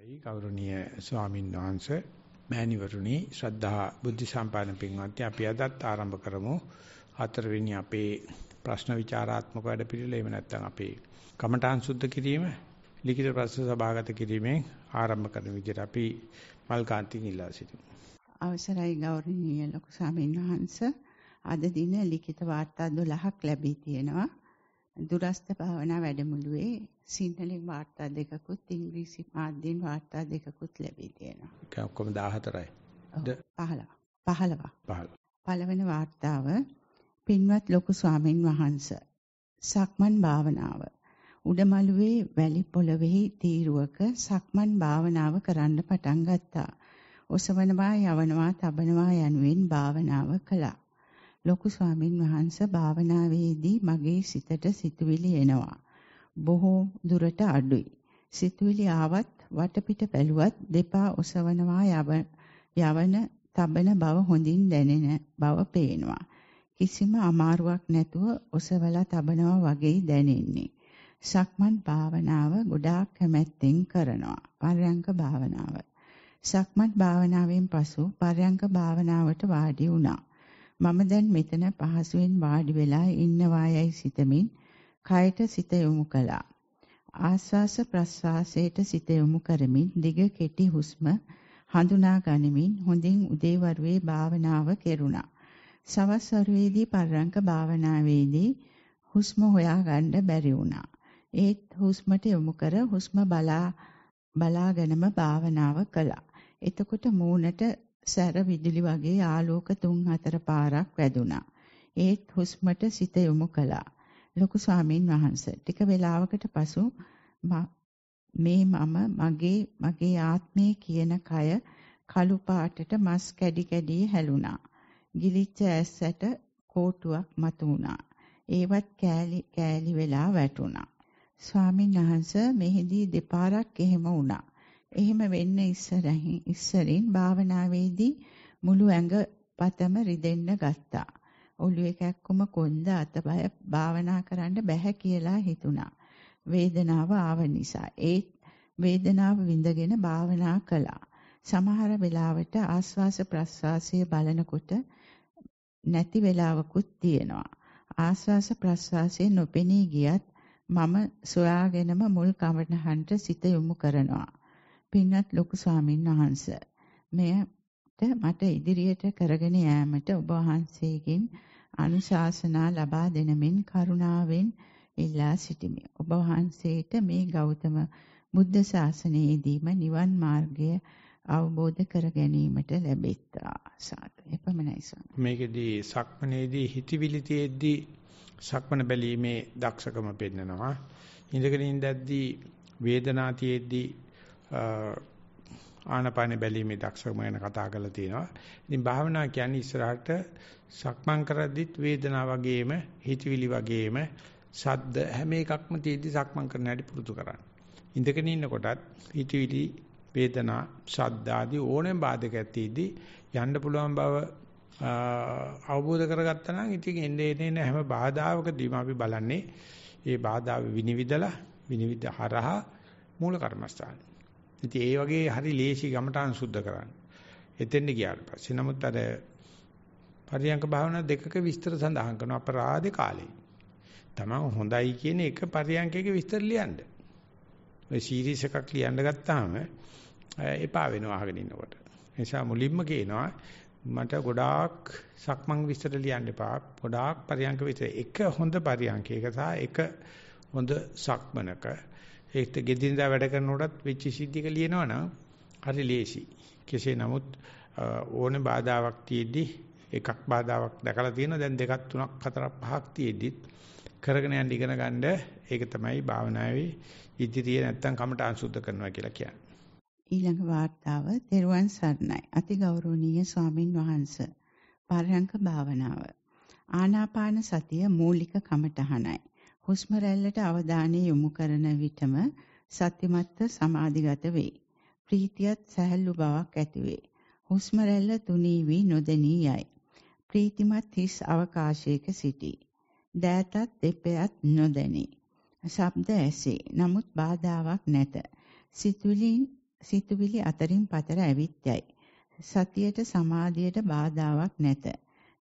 අවසරයි ගෞරවනීය ස්වාමීන් වහන්සේ මෑණිවරුනි ශ්‍රද්ධා බුද්ධ සම්පන්න පින්වත්නි අපි අදත් ආරම්භ කරමු. හතරවෙනි අපේ ප්‍රශ්න විචාරාත්මක වැඩපිළිවෙල එහෙම නැත්නම් අපේ කමඨාන් සුද්ධ කිරීම ලිඛිත ප්‍රශ්න සභාගත කිරීමෙන් ආරම්භ කරන විදිහට අපි මල්කාන්තින් ඉල්ලා සිටිමු. අවසරයි ගෞරවනීය ලොකු ස්වාමීන් වහන්සේ. අද දින ලිඛිත වාර්තා 12ක් ලැබී තියෙනවා දුරස්ත භාවනා වැඩමුළුවේ සිංහලෙන් වාර්තා දෙකකුත් ඉංග්‍රීසි මාධ්‍යෙන් වාර්තා දෙකකුත් ලැබී තියෙනවා. ඒක ඔක්කොම 14යි. 15. 15. 15. පළවෙනි වාර්තාව පින්වත් ලොකු ස්වාමින් වහන්සේ. සක්මන් භාවනාව. උඩමළුවේ වැලි පොළොවේහි තීරුවක සක්මන් භාවනාව කරන්න පටන් ගත්තා. ඔසවනවා යවනවා තබනවා යනුවෙන් භාවනාව කළා. ලොකු ස්වාමින් වහන්සේ භාවනාවේදී මගේ සිතට සිතුවිලි එනවා. බොහෝ දුරට අඩුයි. සිතුවිලි ආවත් වටපිට බැලුවත් දෙපා ඔසවනවා යවන තබන බව හොඳින් දැනෙන බව පේනවා. කිසිම අමාරුවක් නැතුව ඔසවලා තබනවා වගේ දැනෙන්නේ. සක්මන් භාවනාව ගොඩාක් කැමැත්තෙන් කරනවා. පරයන්ක භාවනාව. සක්මන් භාවනාවෙන් පසු පරයන්ක භාවනාවට වාඩි වුණා. මම දැන් මෙතන පහසුවෙන් වාඩි වෙලා ඉන්නවායයි සිතමින් කයට සිත යොමු කළා. ආස්වාස ප්‍රස්වාසයට සිත යොමු කරමින් දිග කෙටි හුස්ම හඳුනා ගනිමින් හොඳින් උදේවරුේ භාවනාව කෙරුණා. සවස් වරුවේදී පරංක භාවනාවේදී හුස්ම හොයාගන්න බැරි වුණා. ඒත් හුස්මට යොමු කර හුස්ම බලා බලාගෙනම භාවනාව කළා. එතකොට මූණට සැර විදුලි වගේ ආලෝක 3-4 පාරක් වැදුනා. ඒත් හුස්මට සිත යොමු කළා. ලොකු ස්වාමීන් වහන්සේ ටික වේලාවකට පසු මේ මම මගේ මගේ ආත්මය කියන කය කළු පාටට මස් කැඩි කැඩි හැලුණා. ගිලිච්ච ඇස්සට කෝටුවක් මතු වුණා. ඒවත් කෑලි කෑලි වෙලා වැටුණා. ස්වාමීන් වහන්සේ මෙහිදී දෙපාරක් එහෙම වුණා. එහෙම වෙන්න ඉස්සරින් ඉස්සරින් භාවනාවේදී මුළු ඇඟ පතම රිදෙන්න ගත්තා. ඔළුවේ කැක්කුම කොන්ද අතපය භාවනා කරන්න බැහැ කියලා හිතුණා. වේදනාව ආව නිසා ඒත් වේදනාව විඳගෙන භාවනා කළා. සමහර වෙලාවට ආස්වාස ප්‍රස්වාසය බලනකොට නැති වෙලාවකුත් තියෙනවා. ආස්වාස ප්‍රස්වාසයේ නොපෙනී ගියත් මම සොයාගෙනම මුල් කමටහන්ට සිත යොමු කරනවා. පින්වත් ලොකු ස්වාමින් වහන්සේ මෙයට මට ඉදිරියට කරගෙන යාමට ඔබ වහන්සේගෙන් අනුශාසනා ලබා දෙනමින් කරුණාවෙන් ඉල්ලා සිටිමි. ඔබ වහන්සේට මේ ගෞතම බුද්ධ ශාසනයේදීම නිවන් මාර්ගය අවබෝධ කර ගැනීමට ලැබෙත්තා. සාදු. එපමණයි ස්වාමී. මේකෙදී සක්මනේදී හිතවිලි තියෙද්දී සක්මන බැලීමේ දක්ෂකම පෙන්නනවා. ඉඳගෙන ඉඳද්දී වේදනා තියෙද්දී ආනපාන බැලීමේ දක්ෂකම ගැන කතා කරලා තියෙනවා. ඉතින් භාවනා කියන්නේ ඉස්සරහට සක්මන් කරද්දිත් වේදනාව වගේම හිතවිලි වගේම සද්ද හැම එකක්ම තියෙද්දි සක්මන් කරන හැටි පුරුදු කරන්න. ඉඳගෙන ඉන්නකොටත් හිතවිලි වේදනා ශබ්ද ආදී ඕනෙම බාධකයක් තියෙද්දි යන්න පුළුවන් බව අවබෝධ කරගත්තා නම් ඉතින් එන්නේ එන්නේ හැම බාධාවකදීම අපි බලන්නේ ඒ බාධා විනිවිදලා විනිවිද හරහා මූල කර්මස්ථානේ ඉතින් ඒ වගේ හරි ලේසි ගමටහන් සුද්ධ කරන්න. එතෙන්ට ගියාට පස්සේ නමුත් අර පරියංක භාවනා දෙකක විස්තර සඳහන් කරන අපරාධේ කාලේ. තමන් හොඳයි කියන එක පරියංකයක විස්තර ලියන්න. ඔය සීරීස් එකක් ලියන්න ගත්තාම එපා වෙනවා අහගෙන ඉන්නකොට. නිසා මුලින්ම කියනවා මට ගොඩාක් සක්මන් විස්තර ලියන්න එපා. ගොඩාක් පරියංක විස්තර එක හොඳ පරියංකයක සහ එක හොඳ සක්මනක ඒත් ගෙදිනදා වැඩ කරනකොටත් වෙච්ච සිද්ධියක ලියනවා නම් හරි ලේසි. කෙසේ නමුත් ඕනේ බාධාවක් තියෙද්දි එකක් බාධාවක් දැකලා තියෙනවා දැන් දෙකක් තුනක් හතරක් පහක් තියෙද්දිත් කරගෙන යන්න ඉගෙන ගන්න ඒක තමයි භාවනාවේ ඉදිරියේ නැත්තම් කමට අංශුද්ධ කරනවා කියලා කියන්නේ. ඊළඟ වාර්තාව තෙරුවන් සරණයි. අතිගෞරවනීය ස්වාමින් වහන්සේ. පරයන්ක භාවනාව. ආනාපාන සතිය මූලික කමටහනයි. හුස්ම රැල්ලට අවධානය යොමු කරන විටම සත්‍යමත්ව සමාධිගත වේ. ප්‍රීතියත් සැහැල්ලු බවක් ඇති වේ. හුස්ම රැල්ල තුනී වී නොදෙනී යයි. ප්‍රීතිමත් හිස් අවකාශයක සිටී. දෑතත් දෙපයත් නොදැනී. ශබ්ද ඇසේ. නමුත් බාධාවක් නැත. සිතුවිලි සිතුවිලි අතරින් පතර ඇවිත් යයි. සතියට සමාධියට බාධාවක් නැත.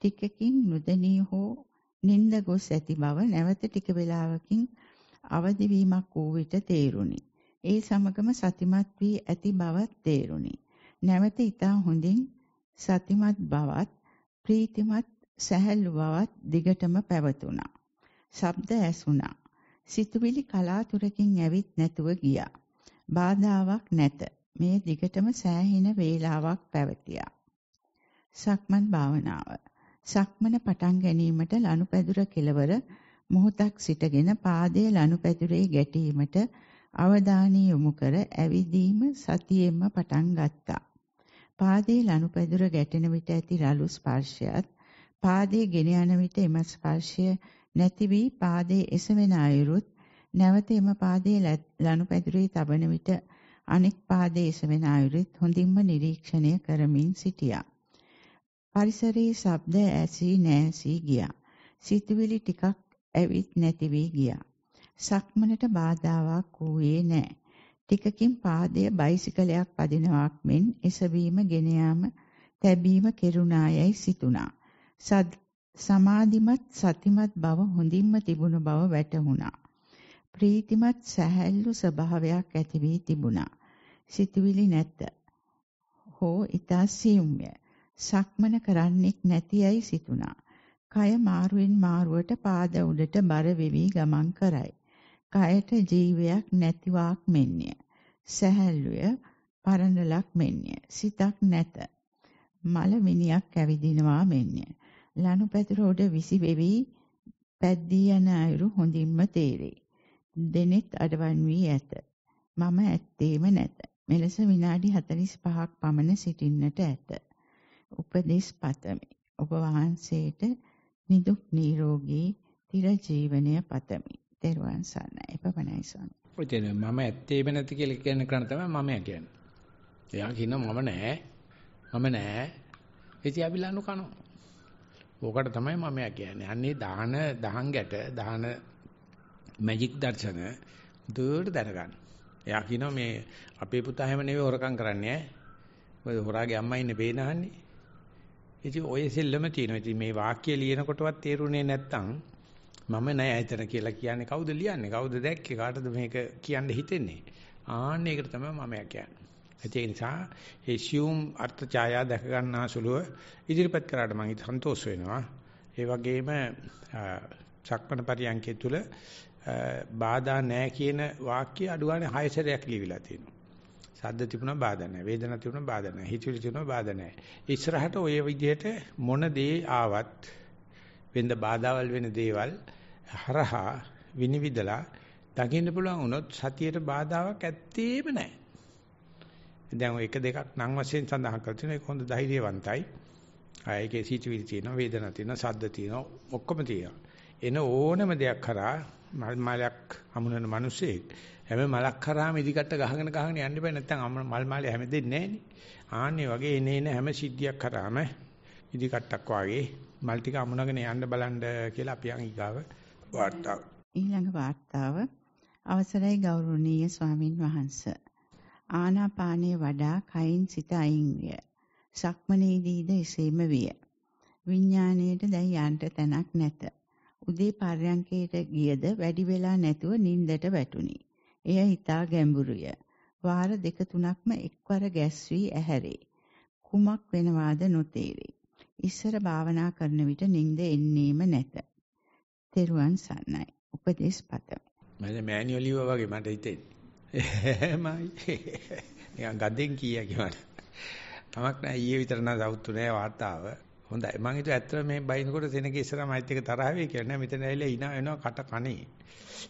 ටිකකින් නොදැනී හෝ නිින්ද ගොස් ඇති බව නැවත ටික වේලාවකින් අවදි වීමක් වූ විට තේරුණි. ඒ සමගම සතිමත් වී ඇති බවත් තේරුණි. නැවත ඊට හොඳින් සතිමත් බවත් ප්‍රීතිමත් සැහැල්ලු බවත් දිගටම පැවතුණා. ශබ්ද ඇසුණා. සිතුවිලි කලාතුරකින් ඇවිත් නැතුව ගියා. බාධාවක් නැත. මේ දිගටම සෑහෙන වේලාවක් පැවතියා. සක්මන් භාවනාව. සක්මන පටන් ගැනීමට ලනුපැදුර කෙලවර මොහොතක් සිටගෙන පාදයේ ලනුපැදුරේ ගැටීමට අවධානය යොමු කර ඇවිදීම සතියෙන්ම පටන් ගත්තා. පාදයේ ලනුපැදුර ගැටෙන විට ඇති රළු ස්පර්ශයත් පාදයේ ගෙන යන විට එම ස්පර්ශය නැති වී පාදයේ එසවෙන අයුරුත් නැවත එම පාදයේ ලනුපැදුරේ තබන විට අනෙක් පාදයේ එසවෙන අයුරුත් හොඳින්ම නිරීක්ෂණය කරමින් සිටියා. පරිසරයේ ශබ්ද ඇසී නැසී ගියා. සිතුවිලි ටිකක් ඇවිත් නැති වී ගියා. සක්මනට බාධාවක් වූයේ නැහැ. ටිකකින් පාදය බයිසිකලයක් පදිනවක් මෙන් එසවීම ගෙන යාම තැබීම කෙරුණායයි සිතුණා. සමාධිමත් සතිමත් බව හොඳින්ම තිබුණු බව වැටහුණා. ප්‍රීතිමත් සැහැල්ලු ස්වභාවයක් ඇති වී තිබුණා. සිතුවිලි නැත. හෝ ඊතා සියුම්ය. සක්මන කරන්නෙක් නැතියයි සිතුණා. කය මාරුවෙන් මාරුවට පාද උඩට බර වෙවි ගමන් කරයි. කයට ජීවයක් නැතිවාක් මෙන්ය. සැහැල්ලුය පරණලක් මෙන්ය. සිතක් නැත. මල මිනියක් ඇවිදිනවා මෙන්ය. ලනුපැදුර උඩ විසි වෙවි පැද්දී යන අයුරු හොඳින්ම තේරේ. දෙනෙත් අඩවන් වී ඇත. මම ඇත්තේම නැත. මෙලෙස විනාඩි 45ක් පමණ සිටින්නට ඇත. උපදේශ පතමි. ඔබ වහන්සේට නිදුක් නිරෝගී තිර ජීවනය පතමි. තෙරුවන් සරණයි. එපමණයි ස්වාමී. ඔතන මම ඇත්තේම නැති කියලා කියන කරණ තමයි මම කියන්නේ. එයා කියනවා මම නෑ. මම නෑ. ඉතින් අපි ලනු කනවා. ඕකට තමයි මම කියන්නේ. අන්නේ දාන දහං ගැට දාන මැජික් දර්ශන දුරට දැනගන්න. එයා කියනවා මේ අපේ පුතා හැම නෙවෙයි හොරකම් කරන්නේ ඈ. මොකද හොරාගේ අම්මා ඉන්නේ බේනහන්නේ. ඉතින් ඔය සෙල්ලම තියෙනවා. ඉතින් මේ වාක්‍ය ලියනකොටවත් තේරුනේ නැත්තම් මම නෑ ඇතන කියලා කියන්නේ කවුද ලියන්නේ? කවුද දැක්කේ? කාටද මේක කියන්න හිතෙන්නේ? ආන්න ඒකට තමයි මම කියන්නේ. ඒ නිසා ඒ සියුම් අර්ථ ඡායා දැක ගන්නා සුළුව ඉදිරිපත් කරාට මම සන්තෝෂ වෙනවා. ඒ වගේම සක්මණ පරියන්කේ තුල බාධා නැහැ කියන වාක්‍ය අඩුවානේ 6 සැරයක් ලියවිලා තියෙනවා. සද්ද තිබුණා බාධා නැහැ. වේදනා තිබුණා බාධා නැහැ. හිතුවිලි තිබුණා බාධා නැහැ. ඉස්සරහට ඔය විදිහට මොන දේ ආවත් වෙනද බාධාවල් වෙන දේවල් හරහා විනිවිදලා දකින්න පුළුවන් වුණොත් සතියට බාධාවක් ඇත්තේම නැහැ. දැන් ඔය එක දෙකක් නම් වශයෙන් සඳහන් කරලා තියෙනවා ඒක හොඳ ධෛර්යවන්තයි. ආයේකේ සීචවිලි තියෙනවා, වේදනා තියෙනවා, සද්ද තියෙනවා, ඔක්කොම තියෙනවා. එන ඕනම දෙයක් කරා මල් මාලයක් හමුනන මිනිස්සෙක් හැම මලක් කරාම ඉදිකට ගහගෙන ගහගෙන යන්න බෑ නැත්නම් මල් මාලේ හැමදෙන්නේ නැහනේ. ආන්නේ වගේ එනේන හැම සිද්ධියක් කරාම ඉදිකටක් වාගේ මල් ටික අමුණගෙන යන්න බලන්න කියලා අපි යන් ඊගාව වාර්තාව. ඊළඟ වාර්තාව අවසරයි ගෞරවනීය ස්වාමින් වහන්සේ. ආනාපානයේ වඩා කයින් සිත අයින් විය. සක්මනේදීද එසේම විය. විඥාණයට දැන් යන්න තැනක් නැත. උදේ පර්යංකයට ගියද වැඩි වෙලා නැතුව නිින්දට වැටුනි. එය හිතා ගැඹුරුය. වාර දෙක තුනක්ම එක්වර ගැස්වී ඇහැරේ. කුමක් වෙනවාද නොතේරේ. ඉස්සර භාවනා කරන විට නිින්ද එන්නේම නැත. තෙරුවන් සරණයි. උපදේශ පතමි. මම මෑනියෝ ලියුවා වගේ මට හිතෙන්නේ. එහෙමයි. නිකන් ගදෙන් කීයකි මට. තමක් නෑ ඊයේ විතර නම් සවුත්තු නෑ වාර්තාව. හොඳයි. මං හිතුවා ඇත්තට මේ බයින්කොට සෙනගේ ඉස්සරහා මයිත් එක තරහ වෙයි කියලා නෑ. මෙතන ඇවිල්ලා ඉනා වෙනවා කට කනේ.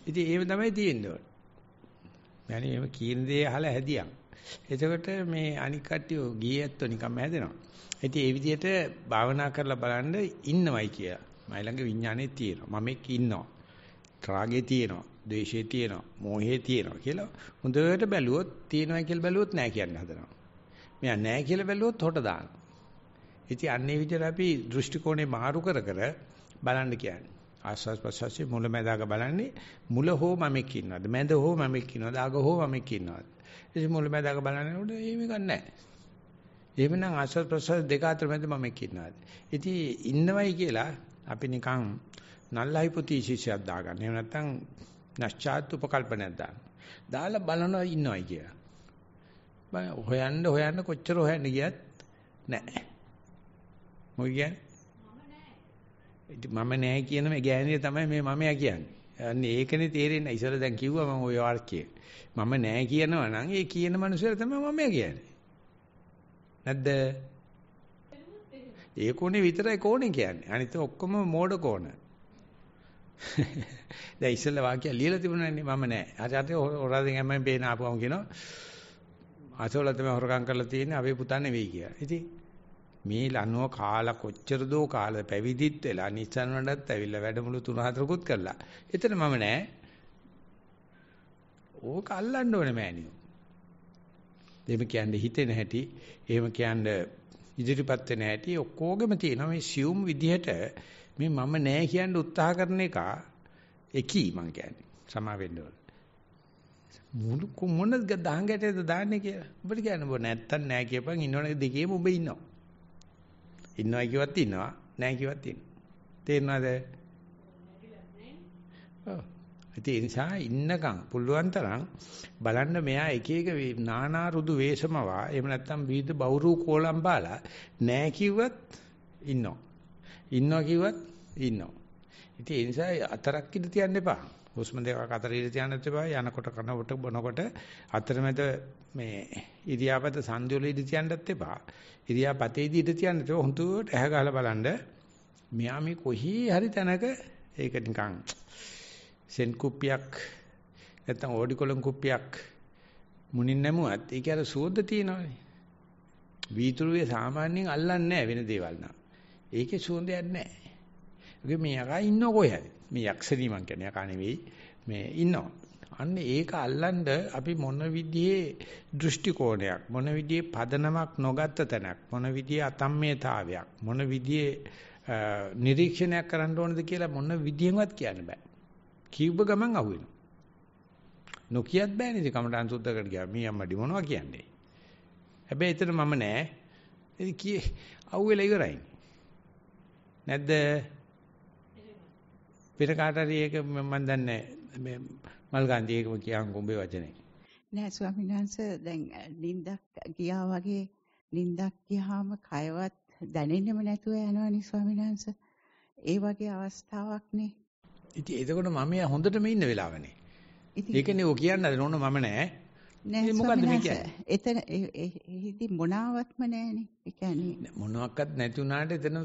ඉතින් ඒව තමයි තියෙන්නේ ඕන. මෑණි එහෙම කීන දේ අහලා හැදියම්. එතකොට මේ අනික් කට්ටිය ගියේ ඇත්තෝ නිකම්ම හැදෙනවා. ඉතින් ඒ විදිහට භාවනා කරලා බලන්න ඉන්නවයි කියලා. මයි ළඟ විඥානේ තියෙනවා. මම එක්ක ඉන්නවා. රාගේ තියෙනවා. ද්වේෂය තියෙනවා, මෝහය තියෙනවා කියලා හොඳට බැලුවොත් තියෙනවා කියලා බැලුවොත් නැහැ කියන්න හදනවා. මෙයා නැහැ කියලා බැලුවොත් හොට දානවා. ඉතින් අන්නේ විදිහට අපි දෘෂ්ටි කෝණේ මාරු කර කර බලන්න කියන්නේ. ආස්වාස් ප්‍රසවාසයේ මුල මැදාක බලන්නේ මුල හෝ මමෙක් ඉන්නවද? මැද හෝ මමෙක් ඉන්නවද? අග හෝ මමෙක් ඉන්නවද? ඉතින් මුලමැදක බලනකොට එහෙම එකක් නැහැ. එහෙමනම් ආස්වාද ප්‍රසවාස දෙක අතර මැද මම ඉන්නවා. ඉතින් ඉන්නවයි කියලා අපි නිකන් නල් හයිපොතීසිස්යක් දාගන්න. එහෙම නැත්නම් නැස්චාත් උපකල්පනයක් දාන්න. දාලා බලනවා ඉන්නවයි කියලා. මම හොයන්න හොයන්න කොච්චර හොයන්න ගියත් නැහැ. මොකද කියන්නේ? මම නෑ කියන මේ ගෑණිය තමයි මේ මමයා කියන්නේ. අන්නේ ඒකනේ තේරෙන්නේ. ඉතල දැන් කිව්වා මම ওই වාක්‍යය. මම නෑ කියනවා නම් ඒ කියන මනුස්සයර තමයි මමයා කියන්නේ. නැද්ද? ඒ කොනේ විතරයි කෝණේ කියන්නේ. අනිත් ඔක්කොම මෝඩ කෝණ. දැන් ඉස්සෙල්ලා වාක්‍යය ලියලා තිබුණානේ මම නෑ. හරි හරි හොරාදෙන් හැමෙන් පේන ආපුවම කියනවා. අසවල තමයි හොරකම් කරලා තියෙන්නේ අපේ පුතා නෙවෙයි කියලා. ඉතින් මේ ලනුව කාලා කොච්චර දෝ කාලා පැවිදිත් වෙලා නිසන් වඩත් ඇවිල්ලා වැඩමුළු තුන හතරකුත් කරලා. එතන මම නෑ. ඕක අල්ලන්න ඕනේ මෑනියෝ. එහෙම කියන්නේ හිතෙන හැටි, එහෙම කියන්නේ ඉදිරිපත් වෙන හැටි ඔක්කොගෙම තියෙනවා මේ සියුම් විදිහට මේ මම නෑ කියන්න උත්සාහ කරන එක එකී මං කියන්නේ. සමා වෙන්න ඕන. මුළු මොන දහංගටද දාන්නේ කියලා. ඔබට කියන්න බෝ නැත්තම් නෑ කියපන් ඉන්නවනේ දෙකේම ඔබ ඉන්නවා. ඉන්නවා කිව්වත් ඉන්නවා නෑ කිව්වත් ඉන්නවා. තේරෙනවද? ඔව්. ඒ නිසා ඉන්නකම් පුළුවන් තරම් බලන්න මෙයා එක එක නානා රුදු වේශමවා එහෙම නැත්නම් විවිධ බවුරු කෝලම් බාලා නෑ කිව්වත් ඉන්නවා. ඉන්නවා කිව්වත් ඉන්නවා. ඉතින් ඒ නිසා අතරක් ඉඳ තියන්න එපා. හුස්ම දෙකක් අතර ඉඳ තියන්න එපා. යනකොට කනකොට බොනකොට අතරමැද මේ ඉරියාපත සංජෝල ඉඳ තියන්නත් එපා. ඉරියාපතේදී ඉඳ තියන්න එපා. හුදුට ඇහ ගහලා බලන්න. මෙයා මේ කොහි හරි තැනක ඒක නිකන් සෙන් කුප්පියක් නැත්නම් ඕඩිකොලන් කුප්පියක් මුණින් නැමුවත් ඒක අර සුවඳ තියෙනවානේ. වීතුරුවේ සාමාන්‍යයෙන් අල්ලන්නේ නැහැ වෙන දේවල් නා. ඒකේ සුවඳයක් නැහැ. ඒක මේ යකා ඉන්න කොහෙද? මේ යක්ෂණී මං කියන්නේ යකා නෙවෙයි මේ ඉන්නවා. අන්න ඒක අල්ලන්න අපි මොන විදිහේ දෘෂ්ටි කෝණයක් මොන විදිහේ පදනමක් නොගත්ත තැනක් මොන විදිහේ අතම්මේතාවයක් මොන විදිහේ නිරීක්ෂණයක් කරන්න ඕනද කියලා මොන විදිහෙන්වත් කියන්න බෑ. කිව්ව ගමන් අහුවෙනවා. නොකියත් බෑනේ ඉතින් කමටහන් සුද්ධ කරන්න ගියා. මී අම්මඩි මොනවා කියන්නේ? හැබැයි එතන මම නෑ. ඉතින් කී අහුවෙලා ඉවරයි. නැද්ද? පෙර කාට හරි ඒක මම දන්නේ මේ මල් ගාන්ධි ඒකම කියන් කොඹේ වචනේ. නෑ ස්වාමීන් වහන්සේ දැන් නිින්දක් ගියා වගේ නිින්දක් ගියාම කයවත් දැනෙන්නෙම නැතුව යනවනේ ස්වාමීන් වහන්සේ. ඒ වගේ අවස්ථාවක් නේ. ඉතින් එතකොට මම හොඳටම ඉන්න වෙලාවනේ. ඒකනේ ඔය කියන්නේ නෝන මම නෑ. නෑ මොකද්ද මේ කියන්නේ? එතන එහිදී මොනාවත්ම නෑනේ. ඒ කියන්නේ මොනවත් නැති වුණාට එතන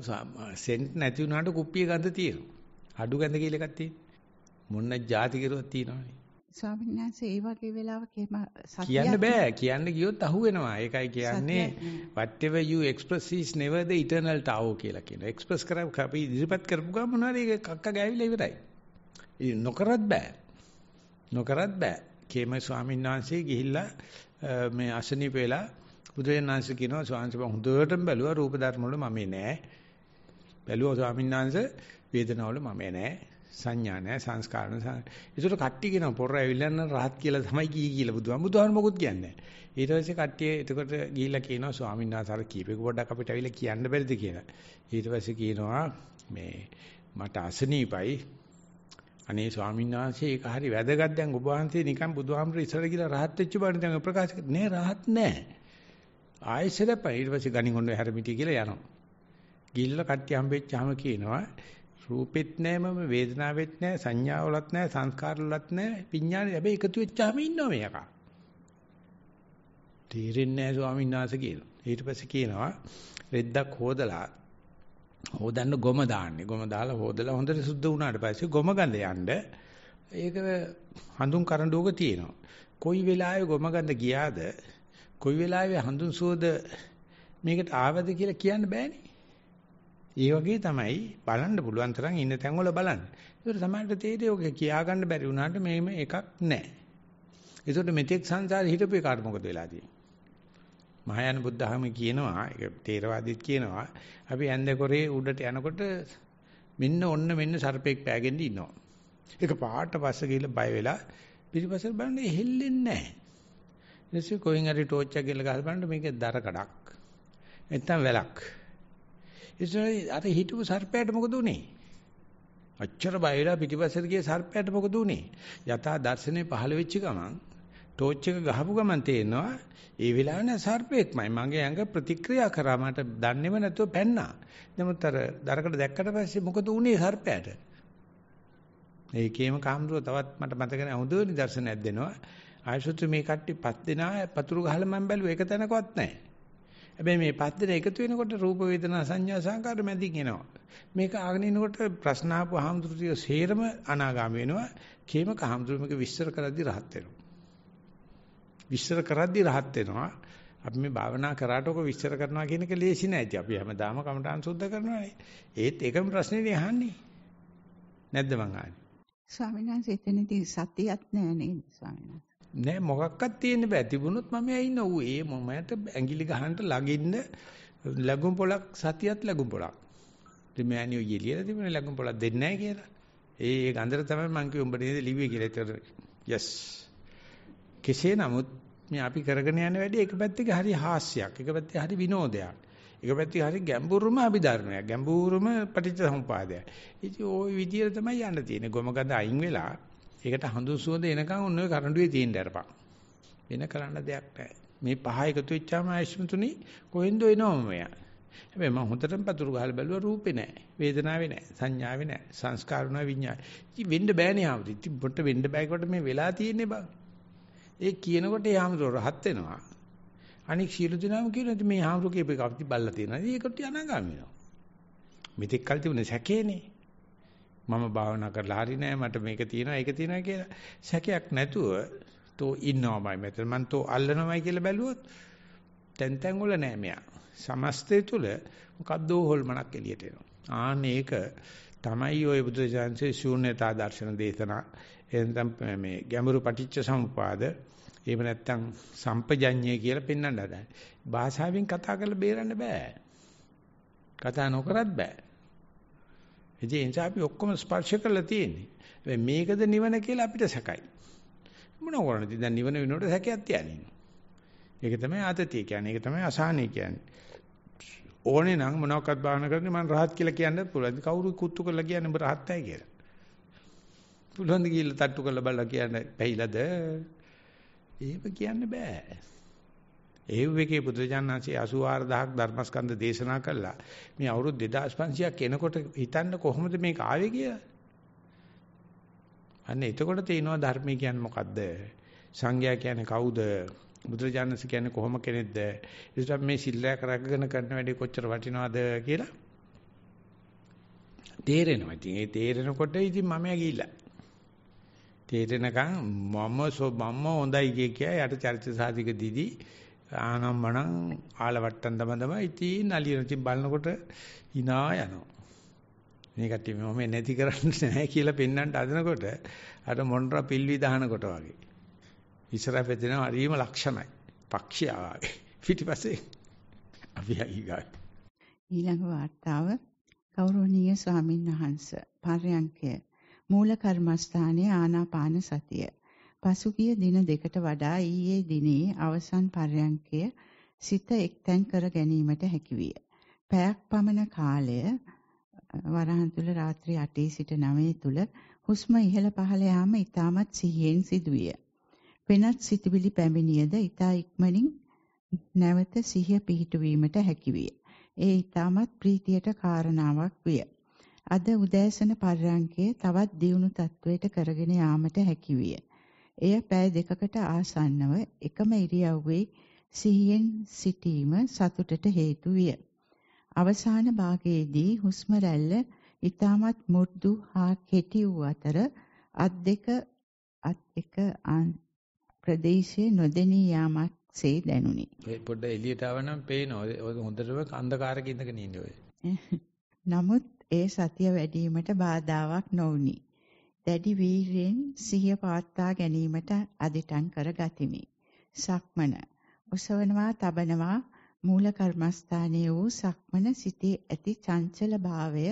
සෙන්ට් නැති වුණාට කුප්පිය ගඳ තියෙනවා. අඩු ගඳ කියලා එකක් තියෙනවා. මොන જાති කිරුවක් තියෙනවනේ. ස්වාමීන් වහන්සේ ඒ වගේ වෙලාවක සතියක් කියන්න බෑ. කියන්න ගියොත් අහුවෙනවා. ඒකයි කියන්නේ whatever you express is never the eternal tao කියලා කියනවා. එක්ස්ප්‍රස් කරා අපි ඉදිරිපත් කරපු ගමන් මොනවාරි ඒක කක්ක ගෑවිලා ඉවරයි. නොකරත් බෑ. නොකරත් බෑ. කේම ස්වාමීන් වහන්සේ ගිහිල්ලා මේ අසනීප වෙලා බුදුරජාණන් වහන්සේ කියනවා ස්වාමීන් වහන්සේ හොඳටම බැලුවා රූප ධර්ම වල මම නෑ. බැලුවා ස්වාමීන් වහන්සේ වේදනාවල මම නෑ. සංඥා නෑ සංස්කාර නෑ. ඒකට කට්ටිය කියනවා පොර ඇවිල්ලා යන රහත් කියලා තමයි කී කියලා බුදුහාම බුදුහාම මොකුත් කියන්නේ නෑ. ඊට පස්සේ කට්ටිය එතකොට ගිහිල්ලා කියනවා ස්වාමීන් වහන්සේ අර කීපෙක පොඩ්ඩක් අපිට ඇවිල්ලා කියන්න බැරිද කියලා. ඊට පස්සේ කියනවා මේ මට අසනීපයි අනේ ස්වාමීන් වහන්සේ ඒක හරි වැදගත් දැන් ඔබ වහන්සේ නිකන් බුදුහාමර ඉස්සර ගිහලා රහත් වෙච්ච බණ දැන් ප්‍රකාශ නෑ රහත් නෑ ආයෙසර ඊට පස්සේ ගණින් ඔන්න හැරමිටි කියලා යනවා ගිල්ල කට්ටිය හම්බෙච්චාම කියනවා රූපෙත් නෑ මම වේදනාවෙත් නෑ සංඥාවලත් නෑ සංස්කාරවලත් නෑ විඥානේ හැබැයි එකතු වෙච්චාම ඉන්නවා මේක තේරෙන්නේ නෑ ස්වාමීන් වහන්සේ කියනවා ඊට පස්සේ කියනවා රෙද්දක් හොදලා හොදන්න ගොම දාන්නේ. ගොම දාලා හොදලා හොඳට සුද්ධ වුණාට පස්සේ ගොම ගඳ යන්න ඒක හඳුන් කරඬුවක තියෙනවා. කොයි වෙලාවෙ ගොම ගඳ ගියාද කොයි වෙලාවෙ හඳුන් සුවඳ මේකට ආවද කියලා කියන්න බෑනේ. ඒ වගේ තමයි බලන්න පුළුවන් තරම් ඉන්න තැන් වල බලන්න. ඒකට සමහරට තේරෙයි ඔක කියා ගන්න බැරි වුණාට මේම එකක් නැහැ. ඒකට මෙතෙක් සංසාරේ හිටපු එකාට මොකද වෙලා තියෙන්නේ? මහායාන බුද්ධහම කියනවා ඒක තේරවාදීත් කියනවා අපි ඇන්දකොරේ උඩට යනකොට මෙන්න ඔන්න මෙන්න සර්පෙක් පෑගෙන්න ඉන්නවා. ඒක පාට පස්ස ගිහලා බය වෙලා පිටිපස්සට බලන්නේ හෙල්ලෙන්නේ නැහැ. ඊටසේ කොහෙන් හරි ටෝච් එක ගිහලා ගහලා බලන්න මේකේ දර කඩක්. නැත්තම් වැලක්. ඊටසේ අර හිටපු සර්පයාට මොකද උනේ? අච්චර බය වෙලා පිටිපස්සට ගිය සර්පයාට මොකද උනේ? යථා දර්ශනේ පහළ වෙච්ච ගමන් ටෝච් එක ගහපු ගමන් තේරෙනවා ඒ වෙලාවේ නේ සර්පෙක්මයි මගේ ඇඟ ප්‍රතික්‍රියා කරා මට දන්නේම නැතුව පැන්නා. නමුත් අර දරකට දැක්කට පස්සේ මොකද උනේ සර්පයාට? ඒකේම කාමරුව තවත් මට මතක නැහැ හොඳ නිදර්ශනයක් දෙනවා. ආයසුතු මේ කට්ටිය පස් දෙනා පතුරු ගහලා මම බැලුවා ඒක තැනකවත් නැහැ. හැබැයි මේ පස් දෙනා එකතු වෙනකොට රූප වේදනා සංඥා සංකාර මැදින් එනවා. මේක ආගෙන ඉනකොට ප්‍රශ්න ආපු ආහම්දුරිය සේරම අනාගාමී වෙනවා. කේමක ආහම්දුරු මේක විස්තර කරද්දී rahat වෙනවා. විස්තර කරද්දී rahat වෙනවා. අපි මේ භාවනා කරාට ඔක විස්තර කරනවා කියන එක ලේසි නෑ. ඉතින් අපි හැමදාම කමටහන් සුද්ධ කරනවානේ. ඒත් ඒකම ප්‍රශ්නේ අහන්නේ. නැද්ද මං අහන්නේ? ස්වාමීන් වහන්සේ එතනදී සතියක් නෑ නේද ස්වාමීන් වහන්සේ? නෑ මොකක්වත් තියෙන්න බෑ. තිබුණොත් මම ඇයින්න ඌ ඒ මොමයට ඇඟිලි ගහන්න ලගින්න ලැබුම් පොලක් සතියත් ලැබුම් පොලක්. ඉතින් මෑණියෝ ඊළියලා තිබුණේ ලැබුම් පොලක් දෙන්නේ නැහැ කියලා. ඒ ඒ ගන්දර තමයි මං කිව්ව උඹට නේද ලිව්වේ කියලා. ඒතර යස්. කෙසේ නමුත් මේ අපි කරගෙන යන වැඩේ එක පැත්තක හරි හාස්‍යයක්, එක පැත්තක හරි විනෝදයක්. එක පැත්තක හරි ගැඹුරුම අභිධර්මයක්, ගැඹුරුම පටිච්චසමුපාදයක්. ඉතින් ওই විදියට තමයි යන්න තියෙන්නේ. ගොමගඳ අයින් වෙලා ඒකට හඳුන් සුවඳ එනකන් ඔන්න ඔය කරඬුවේ තියෙන්න අරපන්. වෙන කරන්න දෙයක් නැහැ. මේ පහ එකතු වෙච්චාම ආයශ්මතුනි කොහෙන්ද එනවම මෙයා. හැබැයි මම හොඳටම පතුරු ගහලා බැලුවා රූපේ නැහැ. වේදනාවේ නැහැ. සංඥාවේ නැහැ. සංස්කාර නැහැ විඤ්ඤාණය. ඉතින් වෙන්න බෑනේ ආවුද. ඉතින් බොට වෙන්න බෑකොට මේ වෙලා තියෙන්නේ බං. ඒ කියනකොට ඒ ආමතුරු රහත් වෙනවා. අනික සීල දිනාම කියනවා මේ ආමතුරු කියපේ කපටි බල්ලා තියෙනවා. ඒකට අනාගාමී වෙනවා. මෙතෙක් කල් තිබුණේ සැකේනේ. මම භාවනා කරලා හරි නෑ මට මේක තියෙනවා ඒක තියෙනවා කියලා. සැකයක් නැතුව තෝ ඉන්නවමයි මෙතන. මං තෝ අල්ලනවයි කියලා බැලුවොත් තැන් තැන් වල නෑ මෙයා. සමස්තය තුල මොකද්ද හොල්මනක් එළියට එනවා. ආන්න ඒක තමයි ওই බුදුසසුනේ ශූන්‍යතා දර්ශන දේශනා එතෙන් මේ ගැඹුරු පටිච්ච සමුපාද එහෙම නැත්නම් සම්පජඤ්ඤය කියලා පෙන්වන්න හදන්නේ. භාෂාවෙන් කතා කරලා බේරන්න බෑ. කතා නොකරත් බෑ. ඉතින් ඒ නිසා අපි ඔක්කොම ස්පර්ශ කරලා තියෙන්නේ. හැබැයි මේකද නිවන කියලා අපිට සැකයි. මොන කරන්නේ? දැන් නිවන වෙනකොට සැකයක් තියන්නේ. ඒක තමයි ආතතිය කියන්නේ. ඒක තමයි අසහනය කියන්නේ. ඕනේ නම් මොනවාක්වත් භාවනා කරන්නේ මම රහත් කියලා කියන්න පුළුවන්. කවුරු කුත්තු කරලා කියන්නේ ඔබ රහත්යි කියලා. පුළුවන් ද කියලා තට්ටු කරලා බලලා කියන්න පැහිලාද? එහෙම කියන්න බෑ. ඒව් එකේ බුදුජානනාංශයේ 84000ක් ධර්මස්කන්ධ දේශනා කළා. මේ අවුරුදු 2500ක් එනකොට හිතන්න කොහොමද මේක ආවේ කියලා. අන්න එතකොට තේනවා ධර්මය කියන්නේ මොකද්ද? සංඝයා කියන්නේ කවුද? බුදුජානනාංශ කියන්නේ කොහොම කෙනෙක්ද? ඒසත් මේ සිල්ලා කරගෙන කරන වැඩේ කොච්චර වටිනවද කියලා තේරෙනවා. ඉතින් ඒ තේරෙනකොට ඉතින් මම ගිහිල්ලා. තේරෙනකන් මම සෝ මම හොඳයි කිය කිය යට චරිත සාධික දීදී ආනම්මනම් ආලවට්ටම් තම තමයි ඉතින් නලියන ඉතින් බලනකොට hina යනවා. මේ කට්ටිය මම නැති කරන්නේ නැහැ කියලා පෙන්වන්න හදනකොට අර මොණ්ඩර පිල්වි දානකොට වගේ. ඉස්සරහ පෙදෙන හරිම ලක්ෂණයි. පක්ෂියා වගේ. පිටිපස්සේ අපි ඊගා. ඊළඟ වාර්තාව ගෞරවනීය ස්වාමින් වහන්සේ පර්යංකය මූල කර්මස්ථානයේ ආනාපාන සතිය පසුගිය දින දෙකට වඩා ඊයේ දිනේ අවසන් පර්යංකය සිත එක්තැන් කර ගැනීමට හැකිවිය. පැයක් පමණ කාලය වරහන් තුල රාත්‍රී 8 සිට 9 තුල හුස්ම ඉහළ පහළ යාම ඊටමත් සිහියෙන් සිදුවිය. වෙනත් සිතවිලි පැමිණියද ඊට ඉක්මනින් නැවත සිහිය පිහිටුවීමට හැකිවිය. ඒ ඊටමත් ප්‍රීතියට කාරණාවක් විය. අද උදෑසන පර්යංකය තවත් දියුණු තත්වයට කරගෙන යාමට හැකිවිය. එය පෑ දෙකකට ආසන්නව එකම ඉරියව්වේ සිහියෙන් සිටීම සතුටට හේතු විය. අවසාන භාගයේදී හුස්ම රැල්ල ඊටමත් මු르දු හා කෙටි වූ අතර අත් දෙක අත් එක ප්‍රදේශයේ නොදෙනී යාමක්සේ දැනුනි. ඒ පොඩ්ඩ එළියට ආවනම් පේනවා. හොඳටම අන්ධකාරක ඉඳගෙන ඉන්නේ ඔය. නමුත් ඒ සතිය වැඩිවීමට බාධාවක් නොවුනි. දැඩි වීර්යෙන් සිහිය පවත්වා ගැනීමට අදිටන් කර ගතිමි. සක්මන ඔසවනවා තබනවා මූල කර්මස්ථානයේ වූ සක්මන සිටී ඇති චංචල භාවය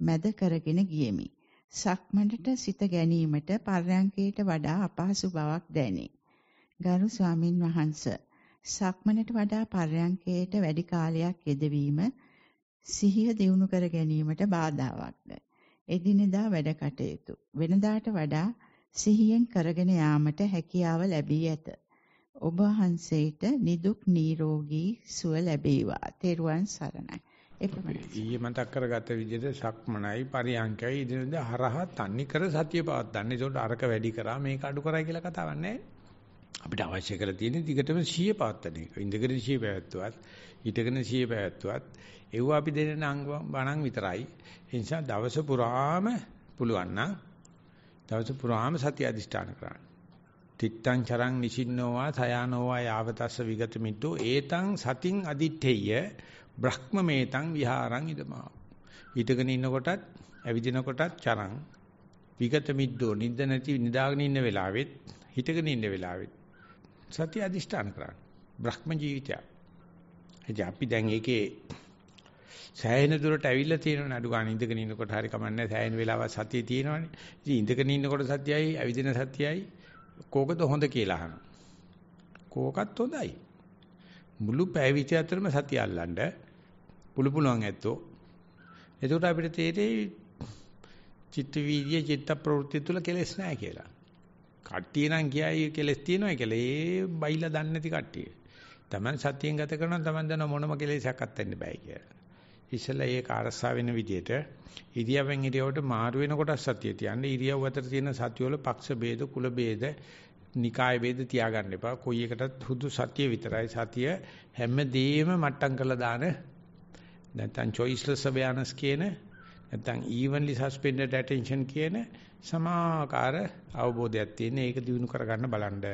මැද කරගෙන ගියෙමි. සක්මනට සිත ගැනීමට පර්යංකයට වඩා අපහසු බවක් දැනේ. ගරු ස්වාමින් වහන්සේ සක්මනට වඩා පර්යංකයට වැඩි කාලයක් යෙදවීම සිහිය දියුණු කර ගැනීමට බාධාවත්ද එදිනෙදා වැඩ කටයුතු වෙනදාට වඩා සිහියෙන් කරගෙන යාමට හැකියාව ලැබී ඇත ඔබ වහන්සේට නිදුක් නිරෝගී සුව ලැබේවා තෙරුවන් සරණයි ඊයේ මතක් කරගත්ත විදිහට සක්මනයි පරියංකයි ඉදිරියට හරහා තන්නේ කර සතිය පවත්වන්න. ඒකට අරක වැඩි කරා මේක අඩු කරා කියලා කතාවක් නැහැ. අපිට අවශ්‍ය කරලා තියෙන්නේ දිගටම සිහිය පවත්වන එක. ඉඳගෙන සිහිය පැවැත්වුවත්, හිටගෙන සිහිය පැවැත්වුවත්, ඒව අපි දෙන අංග බණන් විතරයි. ඒ නිසා දවස පුරාම පුළුවන් නම් දවස පුරාම සතිය අධිෂ්ඨාන කරන්න. තිත්තං චරං නිසින්නෝවා සයානෝවා යාවතස්ස විගත මිද්දෝ ඒතං සතින් අදිත්තේය බ්‍රහ්මමේතං විහාරං ඉදමා. හිටගෙන ඉන්නකොටත් ඇවිදිනකොටත් චරං විගත මිද්දෝ නිද්ද නැති නිදාගෙන ඉන්න වෙලාවෙත් හිටගෙන ඉන්න වෙලාවෙත් සතිය අදිෂ්ඨාන කරන්න. බ්‍රහ්ම ජීවිතයක්. එදී අපි දැන් ඒකේ සෑහෙන දුරට ඇවිල්ලා තියෙනවනේ අඩු ගන්න ඉඳගෙන ඉන්නකොට හරි කමන්නේ සෑහෙන වෙලාවක් සතිය තියෙනවනේ. ඉතින් ඉඳගෙන ඉන්නකොට සතියයි ඇවිදින සතියයි කෝකද හොඳ කියලා අහනවා. කෝකත් හොඳයි. මුළු පැය විතර අතරම සතිය අල්ලන්න පුළු පුළුවන් ඇත්තෝ. එතකොට අපිට තේරෙයි චිත්ත වීර්ය චිත්ත ප්‍රවෘත්ති තුල කෙලෙස් නැහැ කියලා. කට්ටිය නම් කියයි කෙලස් තියෙනවා කියලා. ඒ බයිලා දන්නේ නැති කට්ටිය. Taman සතියෙන් ගත කරනවා Taman දන්න මොනම කෙලෙසයක් අත්වෙන්න බෑ කියලා. ඉස්සලා ඒක අරසා වෙන විදිහට ඉරියවෙන් ඉරියවට මාරු වෙනකොට සතිය තියන්න. ඉරියව් අතර තියෙන සතියවල පක්ෂ ભેද කුල ભેද නිකාය ભેද තියාගන්න එපා. කොයි එකටත් හුදු සතිය විතරයි. සතිය හැමදේම මට්ටම් කරලා දාන නැත්නම් choiceless awareness කියන නැත්නම් evenly suspended attention කියන සමාකාර අවබෝධයක් තියෙන ඒක දිනු කරගන්න බලන්න.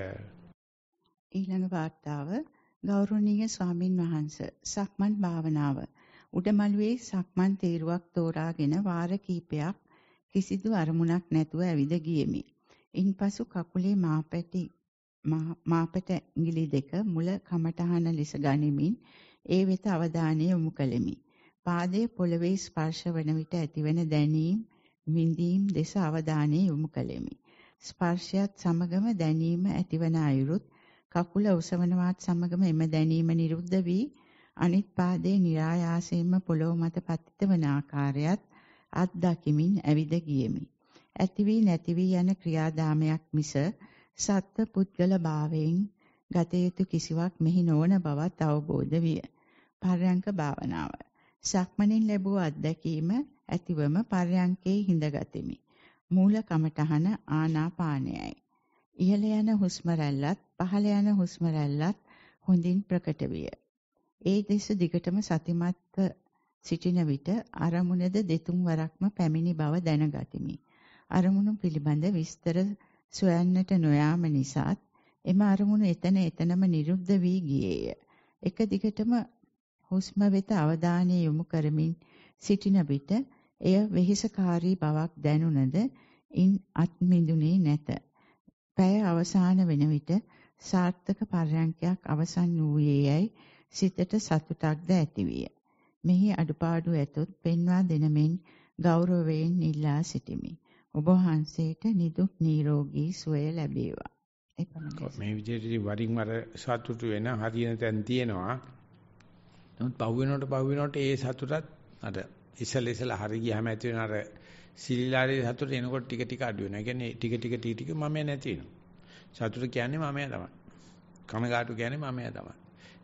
ඊළඟ වார்த்தාව ගෞරවනීය ස්වාමින් වහන්සේ සක්මන් භාවනාව. උඩමළුවේ සක්මන් තීරුවක් තෝරාගෙන වාර කිහිපයක් කිසිදු අරමුණක් නැතුව ඇවිද ගියෙමි. ඉන්පසු කකුලේ මාපැටි මාපැට ඇඟිලි දෙක මුල කමටහන ලෙස ගනිමින් ඒ වෙත අවධානය යොමු කළෙමි. පාදයේ පොළවේ ස්පර්ශ වන විට ඇතිවන දැනීම් විඳීම් දෙස අවධානය යොමු කළෙමි. ස්පර්ශයත් සමගම දැනීම ඇතිවන අයුරුත් කකුල ඔසවනවත් සමගම එම දැනීම නිරුද්ධ වී අනිත් පාදයේ નિરાයාසයෙන්ම පොළොව මත පතිත වන ආකාරයත් අත් දකිමින් ඇවිද ගියෙමි. ඇති වී නැති වී යන ක්‍රියාදාමයක් මිස සත්ව පුද්ගල භාවයෙන් ගත යුතු කිසිවක් මෙහි නොවන බවත් අවබෝධ විය. පරයන්ක භාවනාව සක්මණෙන් ලැබූ අත්දැකීම ඇතිවම පර්යංකේ හිඳගතිමි. මූල කමඨහන ආනාපානයයි. ඉහළ යන හුස්ම රැල්ලත් පහළ යන හුස්ම රැල්ලත් හොඳින් ප්‍රකට විය. ඒ දෙස දිගටම සතිමත්ව සිටින විට අරමුණද දෙතුන් වරක්ම පැමිණි බව දැනගතිමි. අරමුණු පිළිබඳ විස්තර සොයන්නට නොයාම නිසාත් එම අරමුණු එතන එතනම නිරුද්ධ වී ගියේය. එක දිගටම හුස්ම වෙත අවධානය යොමු කරමින් සිටින විට එය වෙහෙසකාරී බවක් දැනුණද ඉන් අත්මිඳුනේ නැත. පැය අවසාන වෙන විට සාර්ථක පර්යන්කයක් අවසන් වූයේයයි සිතට සතුටක්ද ඇතිවිය. මෙහි අඩුපාඩු ඇතොත් පෙන්වා දෙනමෙන් ගෞරවයෙන් ඉල්ලා සිටිමි. ඔබ වහන්සේට නිදුක් නිරෝගී සුවය ලැබේවා. මේ විදිහට වරින් වර සතුටු වෙන හරියන තැන් තියෙනවා. නමුත් පහු වෙනකොට පහු වෙනකොට ඒ සතුටත් අර ඉසල ඉසල හරි ගියාම ඇති වෙන අර සිලිලාරේ සතුට එනකොට ටික ටික අඩු වෙනවා. ඒ කියන්නේ ටික ටික ටික ටික මම නැති වෙනවා. සතුට කියන්නේ මමයා තමයි. කනගාටු කියන්නේ මමයා තමයි.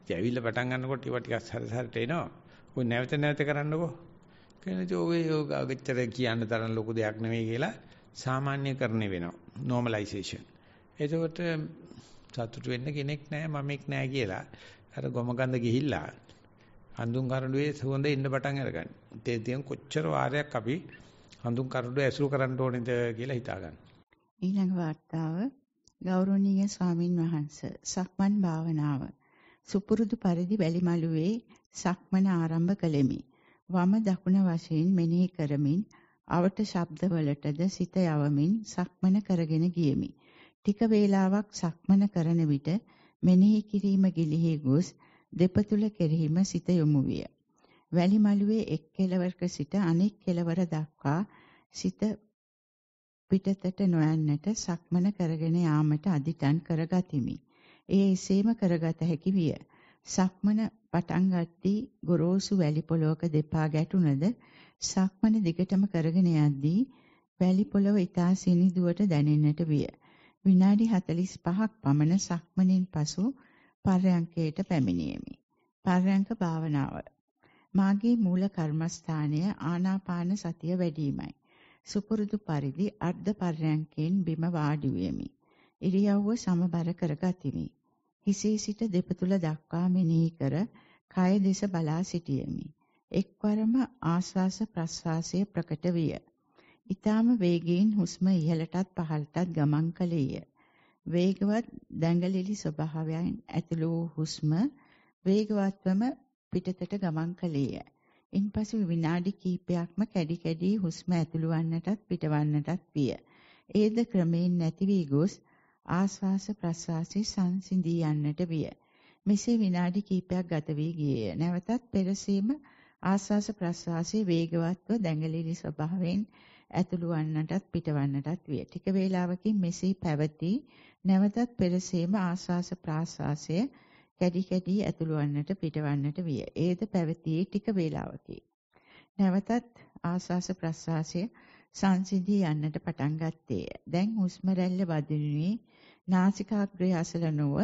ඉතින් ඇවිල්ලා පටන් ගන්නකොට ටික ටිකක් සරසරට එනවා. ඔය නැවත නැවත කරන්නකෝ. කියන ඉතින් ඔය යෝගාවචර කියන්න තරම් ලොකු දෙයක් නෙවෙයි කියලා සාමාන්‍යකරණය වෙනවා. normalization. එතකොට සතුට වෙන්න කෙනෙක් නැහැ මමෙක් නැහැ කියලා අර ගොමගඳ ගිහිල්ලා හඳුන් කරඬුවේ සුවඳ ඉන්න පටන් අරගන්න. ඒ තියෙන කොච්චර වාරයක් අපි හඳුන් කරඬුව ඇසුරු කරන්න ඕනේද කියලා හිතාගන්න. ඊළඟ වார்த்தාව ගෞරවනීය ස්වාමින් වහන්සේ සක්මන් භාවනාව සුපුරුදු පරිදි වැලිමලුවේ සක්මන ආරම්භ කළෙමි. වම දකුණ වශයෙන් මෙනෙහි කරමින් අවට ශබ්දවලටද සිත යවමින් සක්මන කරගෙන ගියෙමි. ටික වේලාවක් සක්මන කරන විට මෙනෙහි කිරීම ගිලිහි ගොස් දෙපතුල කෙරෙහිම සිත යොමු විය. වැලි මළුවේ එක් කෙළවරක සිට අනෙක් කෙළවර දක්වා සිත පිටතට නොයන්නට සක්මන කරගෙන යාමට අදිටන් කරගතිමි. ඒ එසේම කරගත හැකි විය. සක්මන පටන් ගත්තී ගොරෝසු වැලි පොලවක දෙපා ගැටුණද සක්මන දිගටම කරගෙන යද්දී වැලි පොලව ඊතා සිනිදුවට දැනෙන්නට විය. විනාඩි 45ක් පමණ සක්මනින් පසු පර්යංකයට පැමිණියෙමි. පර්යංක භාවනාව මාගේ මූල කර්මස්ථානය ආනාපාන සතිය වැඩිමයි. සුපුරුදු පරිදි අර්ධ පර්යංකෙන් බිම වාඩි වෙමි. ඉරියව්ව සමබර කරගතිමි. හිසේ සිට දෙපතුල දක්වා මෙනෙහි කර කය දෙස බලා සිටියෙමි. එක්වරම ආශ්වාස ප්‍රශ්වාසය ප්‍රකට විය. ඊටාම වේගයෙන් හුස්ම ඉහළටත් පහළටත් ගමන් කළේය. වේගවත් දැඟලිලි ස්වභාවයෙන් ඇතුළු හුස්ම වේගවත්වම පිටතට ගමන් කළේය. ඉන්පසු විනාඩි කිහිපයක්ම කැඩි කැඩි හුස්ම ඇතුළු වන්නටත් පිටවන්නටත් විය. ඒද ක්‍රමයෙන් නැති වී ගොස් ආශ්වාස ප්‍රශ්වාසයේ සංසිඳී යන්නට විය. මෙසේ විනාඩි කිහිපයක් ගත වී ගියේය. නැවතත් පෙරසීම ආශ්වාස ප්‍රශ්වාසයේ වේගවත්ව දැඟලිලි ස්වභාවයෙන් ඇතුළු වන්නටත් පිටවන්නටත් විය. ටික වේලාවකින් මෙසේ පැවති නැවතත් පෙරසීම ආශ්වාස ප්‍රාශ්වාසයේ කැඩි කැඩි ඇතුළු වන්නට පිටවන්නට විය. ඒද පැවතියේ ටික වේලාවකි. නැවතත් ආස්වාස ප්‍රස්වාසය සංසිඳී යන්නට පටන් ගත්තේය. දැන් හුස්ම රැල්ල වදිනුනේ නාසිකාග්‍රය අසල නොව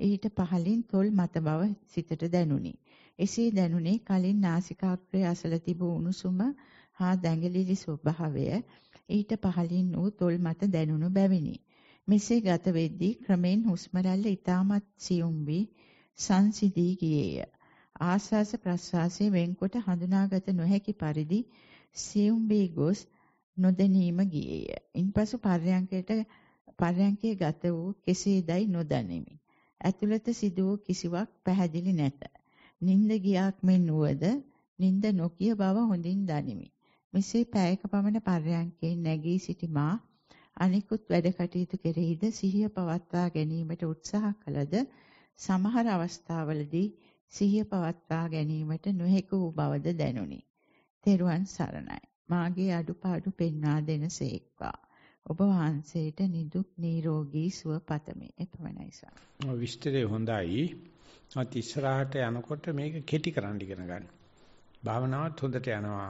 ඊට පහළින් තොල් මත බව සිතට දැනුනි. එසේ දැනුනේ කලින් නාසිකාග්‍රය අසල තිබූ උණුසුම හා දැඟලිලි ස්වභාවය ඊට පහළින් වූ තොල් මත දැනුණු බැවිනි. මෙසේ ගත වෙද්දී ක්‍රමෙන් හුස්ම රැල්ල ඊටමත් සියුම් වී සංසිදී ගියේය. ආස්වාස ප්‍රස්වාසයේ වෙන්කොට හඳුනාගත නොහැකි පරිදි සියුම් වී ගොස් නොදැනීම ගියේය. ඉන්පසු පර්යංකයට පර්යංකයේ ගත වූ කෙසේදයි නොදැනෙමි. ඇතුළත සිදු වූ කිසිවක් පැහැදිලි නැත. නිින්ද ගියාක් මෙන් නුවද නිින්ද නොකිය බව හොඳින් දනිමි. මෙසේ පැයක පමණ පර්යංකයෙන් නැගී සිටි මා අනිකුත් වැඩ කටයුතු කෙරෙහිද සිහිය පවත්වා ගැනීමට උත්සාහ කළද සමහර අවස්ථාවලදී සිහිය පවත්වා ගැනීමට නොහැකි වූ බවද දැනුනි. තෙරුවන් සරණයි. මාගේ අඩුපාඩු පෙන්වා දෙනසේක්වා. ඔබ වහන්සේට නිදුක් නිරෝගී සුව පතමි. එපමණයි සර්. විස්තරේ හොඳයි. අත් ඉස්සරහට යනකොට මේක කෙටි කරන්න ඉගෙන ගන්න. භාවනාවත් හොඳට යනවා.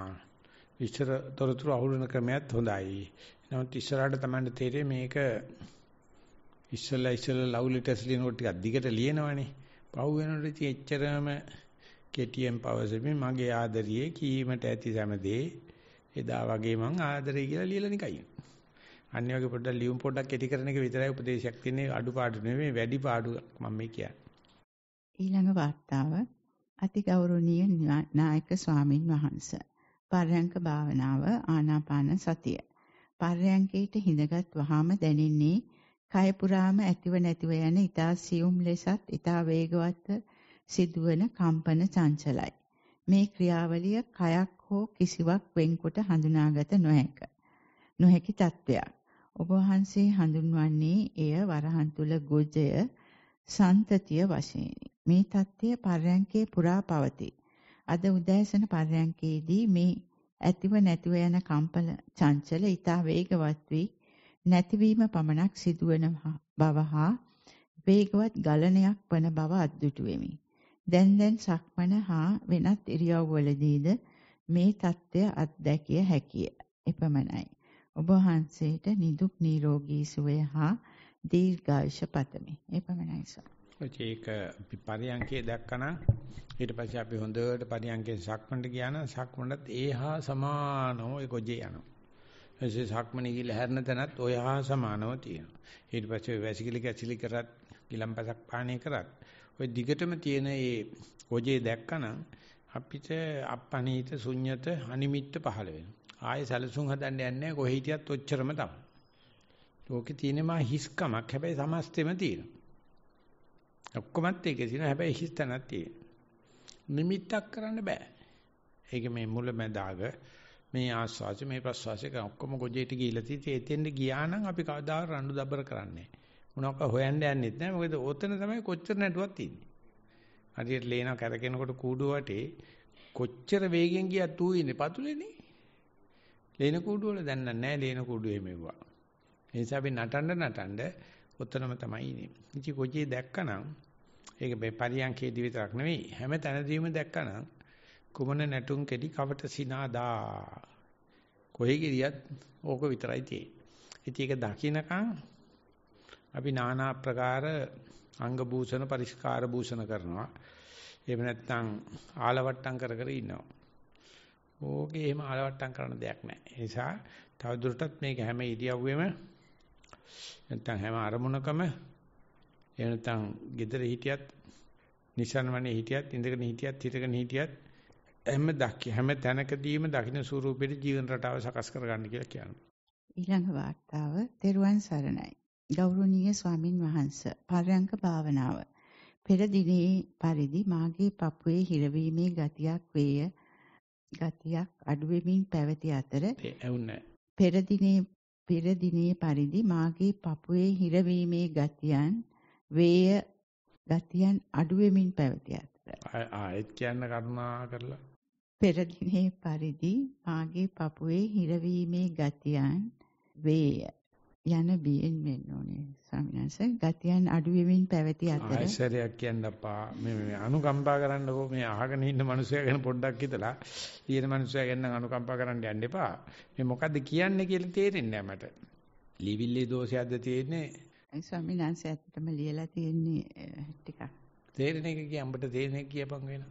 විස්තර තොරතුරු අහුලන ක්‍රමයක් හොඳයි. නමුත් ඉස්සරහට තමයි තේරෙන්නේ මේක ඉස්සෙල්ලා ඉස්සෙල්ලා ලව් ලෙටර්ස් ලියනකොට ටිකක් දිගට ලියනවනේ. පහු වෙනකොට ඉතින් එච්චරම කෙටියෙන් පවසමින් මගේ ආදරියේ කීමට ඇති සමදේ එදා වගේ මං ආදරේ කියලා ලියලා නිකයි. අනිත් වගේ පොඩ්ඩක් ලියුම් පොඩ්ඩක් එටි කරන එක විතරයි උපදේශයක් තියෙන්නේ අඩුපාඩු නෙමෙයි වැඩි පාඩුවක් මම මේ කියන්නේ. ඊළඟ වார்த்தාව අතිගෞරවනීය නායක ස්වාමින් වහන්සේ. පර්යංක භාවනාව ආනාපාන සතිය. පර්යංකේට හිඳගත් වහාම දැනෙන්නේ කය පුරාම ඇතිව නැතිව යන ඊතා සියුම් ලෙසත් ඊතා වේගවත් සිදුවන කම්පන චංචලයි. මේ ක්‍රියාවලිය කයක් හෝ කිසිවක් වෙන්කොට හඳුනාගත නොහැක. නොහැකි තත්ත්වයක්. ඔබ වහන්සේ හඳුන්වන්නේ එය වරහන් තුල ගොජය සන්තතිය වශයෙන්. මේ தත්ත්වය පර්යංකේ පුරා පවතී. අද උදෑසන පර්යංකේදී මේ ඇතිව නැතිව යන කම්පන චංචල ඊතා වේගවත් වී නැතිවීම පමණක් සිදුවන බව හා වේගවත් ගලණයක් වන බව අද්දුටුවෙමි. දැන් දැන් සක්මන හා වෙනත් ඉරියව්වලදීද මේ தත්ත්වය අත්දැකිය හැකිය. එපමණයි. ඔබ වහන්සේට නිදුක් නිරෝගී සුවය හා දීර්ඝායුෂ පතමි. එපමණයි සර්. ඒක පරියන්කේ දැක්කනම් ඊට පස්සේ අපි හොඳට පරියන්කේ සක්මන්ට ගියා නම් සක්මන්ටත් ඒහා සමානව ඒ කොජේ යනවා. එසේ සක්මණේ ගිහලා හැරෙන තැනත් ඔය හා සමානව තියෙනවා. ඊට පස්සේ වැසිකිලි කැසිලි කරත් ගිලම්පසක් පානය කරත් ඔය දිගටම තියෙන ඒ ඔජේ දැක්කනම් අපිට අපණීත ශුන්්‍යත අනිමිත්ත පහළ වෙනවා. ආයේ සැලසුම් හදන්න යන්නේ කොහේ හිටියත් ඔච්චරම තමයි. ලෝකේ තියෙන මා හිස්කමක් හැබැයි සමස්තෙම තියෙනවා. ඔක්කොමත් ඒකේ තියෙනවා හැබැයි හිස් තැනක් තියෙනවා. නිමිත්තක් කරන්න බෑ. ඒක මේ මුලැමැදාග මේ ආස්වාසය මේ ප්‍රස්වාසය ඔක්කොම ගොජේට ගිහිලා තියෙන්නේ එතෙන්ද ගියා නම් අපි කවදාවත් රණ්ඩු දබර කරන්නේ මොනවාක හොයන්න යන්නෙත් නැහැ මොකද ඔතන තමයි කොච්චර නැටුවක් තියෙන්නේ හරියට ලේන කරකිනකොට කූඩුව වටේ කොච්චර වේගෙන් ගියත් ඌ ඉන්නේ පතුලේනේ ලේන කූඩුව වල දැන් නැහැ ලේන කූඩුවේ මෙවුවා ඒ නිසා අපි නටන්න නටන්න ඔතනම තමයි ඉන්නේ. ඉති කොජේ දැක්කනම් ඒක මේ පරියන්කේදී විතරක් නෙවෙයි හැම තැනදීම දැක්කනම් කුමන නැටුම් කෙඩි කවට සිනාදා කොහේ ගියත් ඕක විතරයි තියෙන්නේ. ඉතින් ඒක දකින්නකම් අපි নানা ආකාර අංග භූෂණ පරිස්කාර භූෂණ කරනවා. එහෙම නැත්නම් ආලවට්ටම් කර කර ඉන්නවා. ඕකේ එහෙම ආලවට්ටම් කරන දෙයක් නැහැ. ඒ නිසා තවදුරටත් මේක හැම ඉරියව්වෙම නැත්නම් හැම අරමුණකම එහෙම නැත්නම් gedare හිටියත් නිසන්වනේ හිටියත් ඉඳගෙන හිටියත් හිටගෙන හිටියත් හැම දක් හැම තැනකදීම දකින්න ස්වරූපෙට ජීවන රටාව සකස් කරගන්න කියලා කියනවා. ඊළඟ වාර්තාව තෙරුවන් සරණයි. ගෞරවනීය ස්වාමින් වහන්සේ පරයන්ක භාවනාව. පෙර දිනේ පරිදි මාගේ පපුවේ හිරවීමේ ගතියක් වේය. ගතියක් අඩු වෙමින් පැවති අතර පෙර දිනේ පෙර දිනේ පරිදි මාගේ පපුවේ හිරවීමේ ගතියන් වේය ගතියන් අඩු වෙමින් පැවති අතර. ආයෙත් කියන්න කරුණා කරලා. පෙර දිනේ පරිදි මාගේ පපුවේ හිරවීමේ ගතියන් වේය යන බියෙන් වෙන්න ඕනේ ස්වාමීන් වහන්සේ. ගතියන් අඩු වෙමින් පැවති අතර ආශ්චර්යයක් කියන්න අපා මේ මේ අනුකම්පා කරන්නකෝ. මේ අහගෙන ඉන්න මිනිස්සයා ගැන පොඩ්ඩක් හිතලා ඊයන මිනිස්සයා ගැන අනුකම්පා කරන්න යන්න එපා. මේ මොකද්ද කියන්නේ කියලා තේරෙන්නේ නැහැ මට. ලිවිල්ලේ දෝෂයක්ද තියෙන්නේ? ස්වාමීන් වහන්සේ ඇත්තටම ලියලා තියෙන්නේ ටිකක්. තේරෙන එක කියඹට තේරෙන එක කියපන් වෙන.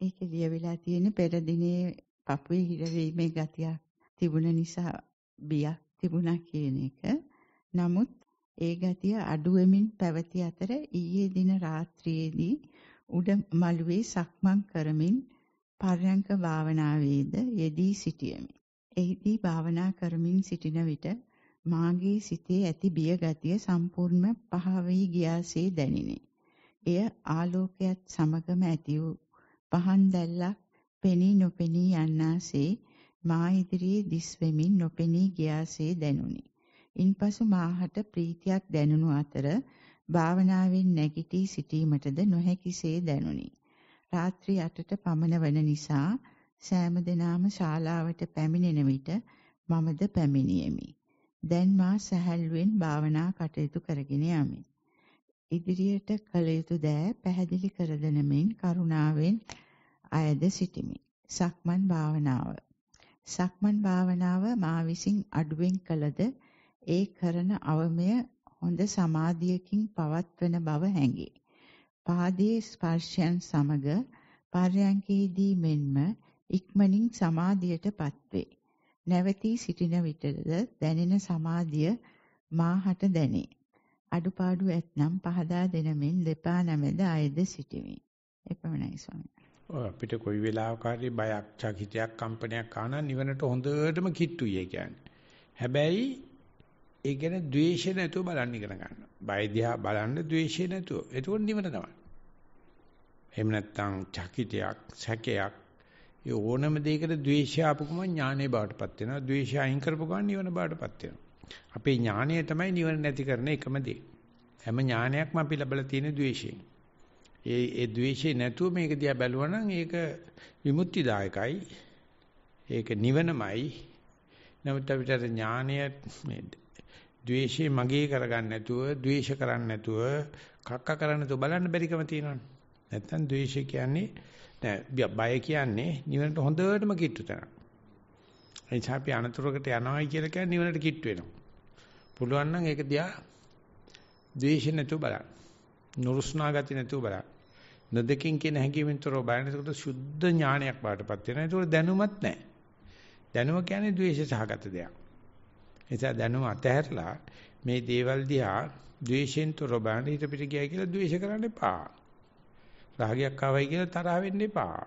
ඒකේ ලියවිලා තියෙන්නේ පෙර දිනේ පපුවේ හිරවීමේ ගතියක් තිබුණ නිසා බියක් තිබුණා කියන එක. නමුත් ඒ ගතිය අඩු වෙමින් පැවති අතර ඊයේ දින රාත්‍රියේදී උඩ මළුවේ සක්මන් කරමින් පර්යංක භාවනාවේද යෙදී සිටියෙමි. එහිදී භාවනා කරමින් සිටින විට මාගේ සිතේ ඇති බිය ගතිය සම්පූර්ණ පහ වී ගියාසේ දැනිනි. එය ආලෝකයත් සමගම ඇති වූ පහන් දැල්ලක් පෙනී නොපෙනී යන්නාසේ මා ඉදිරියේ දිස් වෙමින් නොපෙනී ගියාසේ දැනුනි. ඉන්පසු මාහට ප්‍රීතියක් දැනුණු අතර භාවනාවෙන් නැගිටී සිටීමටද නොහැකිසේ දැනුනි. රාත්‍රී 8ට පමණ වන නිසා සෑම දිනම ශාලාවට පැමිණෙන විට මමද පැමිණියෙමි. දැන් මා සැහැල්ලුවෙන් භාවනා කටයුතු කරගෙන යමි. ඉදිරියට කළ යුතු දෑ පැහැදිලි කර දෙනමින් කරුණාවෙන් අයද සිටිමි. සක්මන් භාවනාව. සක්මන් භාවනාව මා විසින් අඩුවෙන් කළද ඒ කරන අවමය හොඳ සමාධියකින් පවත්වන බව හැඟේ. පාදයේ ස්පර්ශයන් සමග පර්යංකේදී මෙන්ම ඉක්මනින් සමාධියටපත් වේ. නැවතී සිටින විටද දැනෙන සමාධිය මාහට දැනේ. අඩුපාඩු ඇතනම් පහදා දෙනමින් දෙපා නැමෙද අයද සිටිමි. එපමණයි ස්වාමී. අපිට කොයි වෙලාවක හරි බයක්, චකිතයක්, කම්පනයක් ආන නිවනට හොඳටම කිට්ටුයි ඒ කියන්නේ. හැබැයි ඒ ගැන ද්වේෂය නැතුව බලන්න ඉගෙන ගන්න. බය දිහා බලන්න ද්වේෂය නැතුව. ඒක නිවන තමයි. එහෙම නැත්නම් චකිතයක්, සැකයක්, ඒ ඕනම දෙයකට ද්වේෂය ආපු ගමන් ඥානේ බාටපත් වෙනවා. ද්වේෂය අයින් කරපු ගමන් නිවන බාටපත් වෙනවා. අපේ ඥානය තමයි නිවන නැති කරන එකම දේ. හැම ඥානයක්ම අපි ලැබලා තියෙන ද්වේෂයෙන්. ඒ ඒ ද්වේෂය නැතුව මේක දිහා බැලුවා නම් ඒක විමුක්තිදායකයි. ඒක නිවනමයි. නමුත් අපිට ඥානය මේ ද්වේෂය මගේ කරගන්න නැතුව, ද්වේෂ කරන්න නැතුව, කක්ක කරන්න නැතුව බලන්න බැරිකම තියෙනවනේ. නැත්තම් ද්වේෂය කියන්නේ නෑ බය කියන්නේ නිවනට හොඳටම කිට්ටු තැනක්. ඒ නිසා අපි අනතුරකට යනවායි කියලා කියන්නේ නිවනට කිට්ටු වෙනවා. පුළුවන් නම් ඒක දිහා ද්වේෂ නැතුව බලන්න. නුරුස්නා ගති නැතුව බලන්න. නදකින් කියන හැඟීමෙන් තොරව බලන එතකොට සුද්ධ ඥානයක් බාටපත් වෙනවා. ඒතකොට දැනුමත් නැහැ. දැනුම කියන්නේ ද්වේෂ සහගත දෙයක්. ඒ නිසා දැනුම අතහැරලා මේ දේවල් දිහා ද්වේෂෙන් තොරව බලන්න හිත පිට ගියයි කියලා ද්වේෂ කරන්න එපා. රාගයක් ආවයි කියලා තරහ වෙන්න එපා.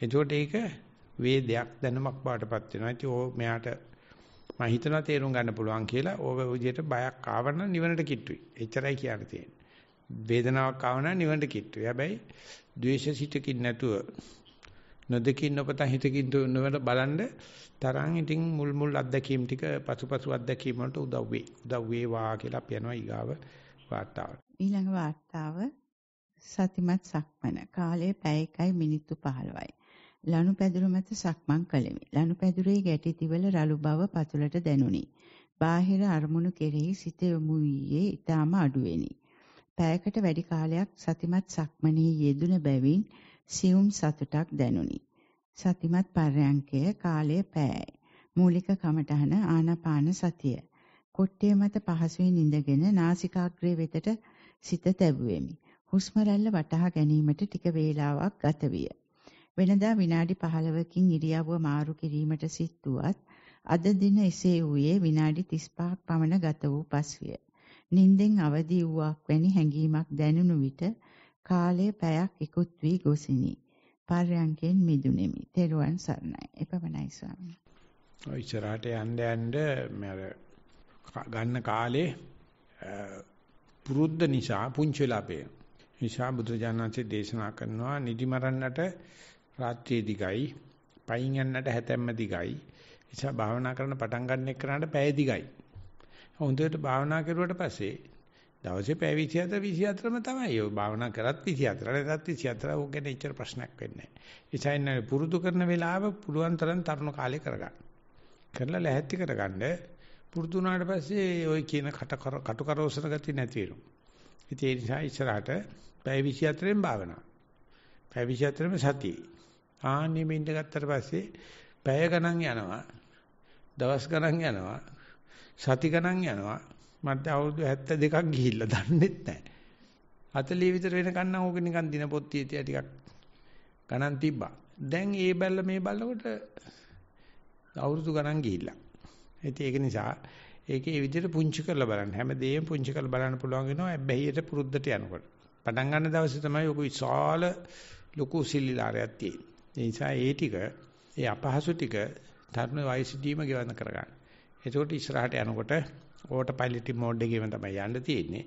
එතකොට ඒක වේදයක් දැනුමක් බාටපත් වෙනවා. ඉතින් ඕ මෙයාට මම හිතනවා තේරුම් ගන්න පුළුවන් කියලා ඕක විදිහට බයක් ආවනම් නිවනට කිට්ටුයි. එච්චරයි කියන්න තියෙන්නේ. වේදනාවක් ආවනම් නිවනට කිට්ටුයි. හැබැයි ද්වේෂ සිතකින් නැතුව නොදකින් නොපත හිතකින් නොවල බලන්න තරම් ඉතින් මුල් මුල් අත්දැකීම් ටික පසුපසු අත්දැකීම් වලට උදව් වේ. උදව් වේවා කියලා අපි යනවා ඊගාව වාර්තාවට. ඊළඟ වාර්තාව සතිමත් සක්මන කාලය පැය 1යි මිනිත්තු 15යි. ලනුපැදුර මත සක්මන් කළෙමි. ලනුපැදුරේ ගැටි තිවල රළු බව පතුලට දැනුනි. බාහිර අරමුණු කෙරෙහි සිත යොමු වූයේ ඊටම අඩුවෙනි. පැයකට වැඩි කාලයක් සතිමත් සක්මනේ යෙදුන බැවින් සියුම් සතුටක් දැනුනි. සතිමත් පර්යංකය කාලය පෑයි. මූලික කමඨහන ආනාපාන සතිය. කොට්ටේ මත පහසුවෙන් ඉඳගෙන නාසිකාග්‍රේ වෙතට සිත තැබුවෙමි. හුස්ම රැල්ල වටහා ගැනීමට ටික වේලාවක් ගත විය. වෙනදා විනාඩි 15කින් ඉරියව්ව මාරු කිරීමට සිත් වුවත් අද දින එසේ වූයේ විනාඩි 35ක් පමණ ගත වූ පස්විය. නිින්දෙන් අවදි වූවක් වැනි හැඟීමක් දැනුණු විට කාලය පැයක් ඉක්ුත් වී ගොසිනි. පර්යංකෙන් මිදුනේමි. තෙරුවන් සරණයි. එපමණයි ස්වාමී. ඔය ඉස්සරහට යන්න යන්න මම ගන්න කාලේ පුරුද්ද නිසා පුංචි වෙලා පේනවා. නිසා බුදුජානනාංශයේ දේශනා කරනවා නිදි මරන්නට රාත්‍රියේ දිගයි, පයින් යන්නට හැතැම්ම දිගයි. නිසා භාවනා කරන පටන් ගන්න එක්කනට පැය දිගයි. හොඳට භාවනා කරුවට පස්සේ දවසේ පැය 24 24ම තමයි. ඔය භාවනා කරත් 24 නැත්ත් 24 ඕක ගැන ඉච්චර ප්‍රශ්නයක් වෙන්නේ නැහැ. ඒ පුරුදු කරන වෙලාව පුළුවන් තරම් තරුණ කාලේ කරගන්න. කරලා ලැහැත්ති කරගන්න පුරුදු වුණාට පස්සේ ওই කියන කටු කරෝසන ගතිය නැති වෙනවා. ඉතින් ඒ නිසා ඉස්සරහට පැය 24න් භාවනා. පැය 24ම සතිය. ආන්නේ මෙන්න ගත්තට පස්සේ පැය ගණන් යනවා. දවස් ගණන් යනවා. සති ගණන් යනවා. මට අවුරුදු 72ක් ගිහිල්ලා දන්නෙත් නැහැ. 40 විතර වෙනකන් නම් ඕක නිකන් දිනපොත්තිය තියා ටිකක් ගණන් තිබ්බා. දැන් ඒ බැල්ල මේ බැලනකොට අවුරුදු ගණන් ගිහිල්ලා. ඉතින් ඒක නිසා ඒකේ ඒ විදිහට පුංචි කරලා බලන්න. හැමදේම පුංචි කරලා බලන්න පුළුවන් වෙනවා. හැබැයි පුරුද්දට යනකොට. පටන් ගන්න දවසේ තමයි ඔක විශාල ලොකු සිල්ලිලාරයක් තියෙන්නේ. ඒ නිසා ඒ ටික ඒ අපහසු ටික තරුණ වයසදීම ගෙවන්න කරගන්න. එතකොට ඉස්සරහට යනකොට ඕටෝ පයිලට් මෝඩ් එකේම තමයි යන්න තියෙන්නේ.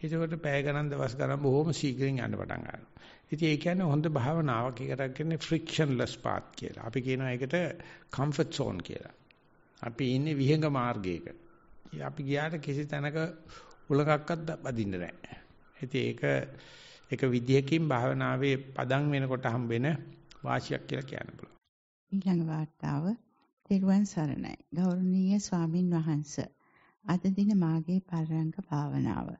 එතකොට පැය ගණන් දවස් ගණන් බොහොම ශීඝ්‍රයෙන් යන්න පටන් ගන්නවා. ඉතින් ඒ කියන්නේ හොඳ භාවනාවක්. ඒකට කියන්නේ frictionless path කියලා. අපි කියනවා ඒකට comfort zone කියලා. අපි ඉන්නේ විහංග මාර්ගයක. අපි ගියාට කිසි තැනක උලකක්වත් බදින්න නැහැ. ඉතින් ඒක එක විදියකින් භාවනාවේ පදම් වෙනකොට හම්බෙන වාසියක් කියලා කියන්න පුළුවන්. ඊළඟ වාර්තාව තෙරුවන් සරණයි. ගෞරවනීය ස්වාමින් වහන්සේ. අද දින මාගේ පරංග භාවනාව.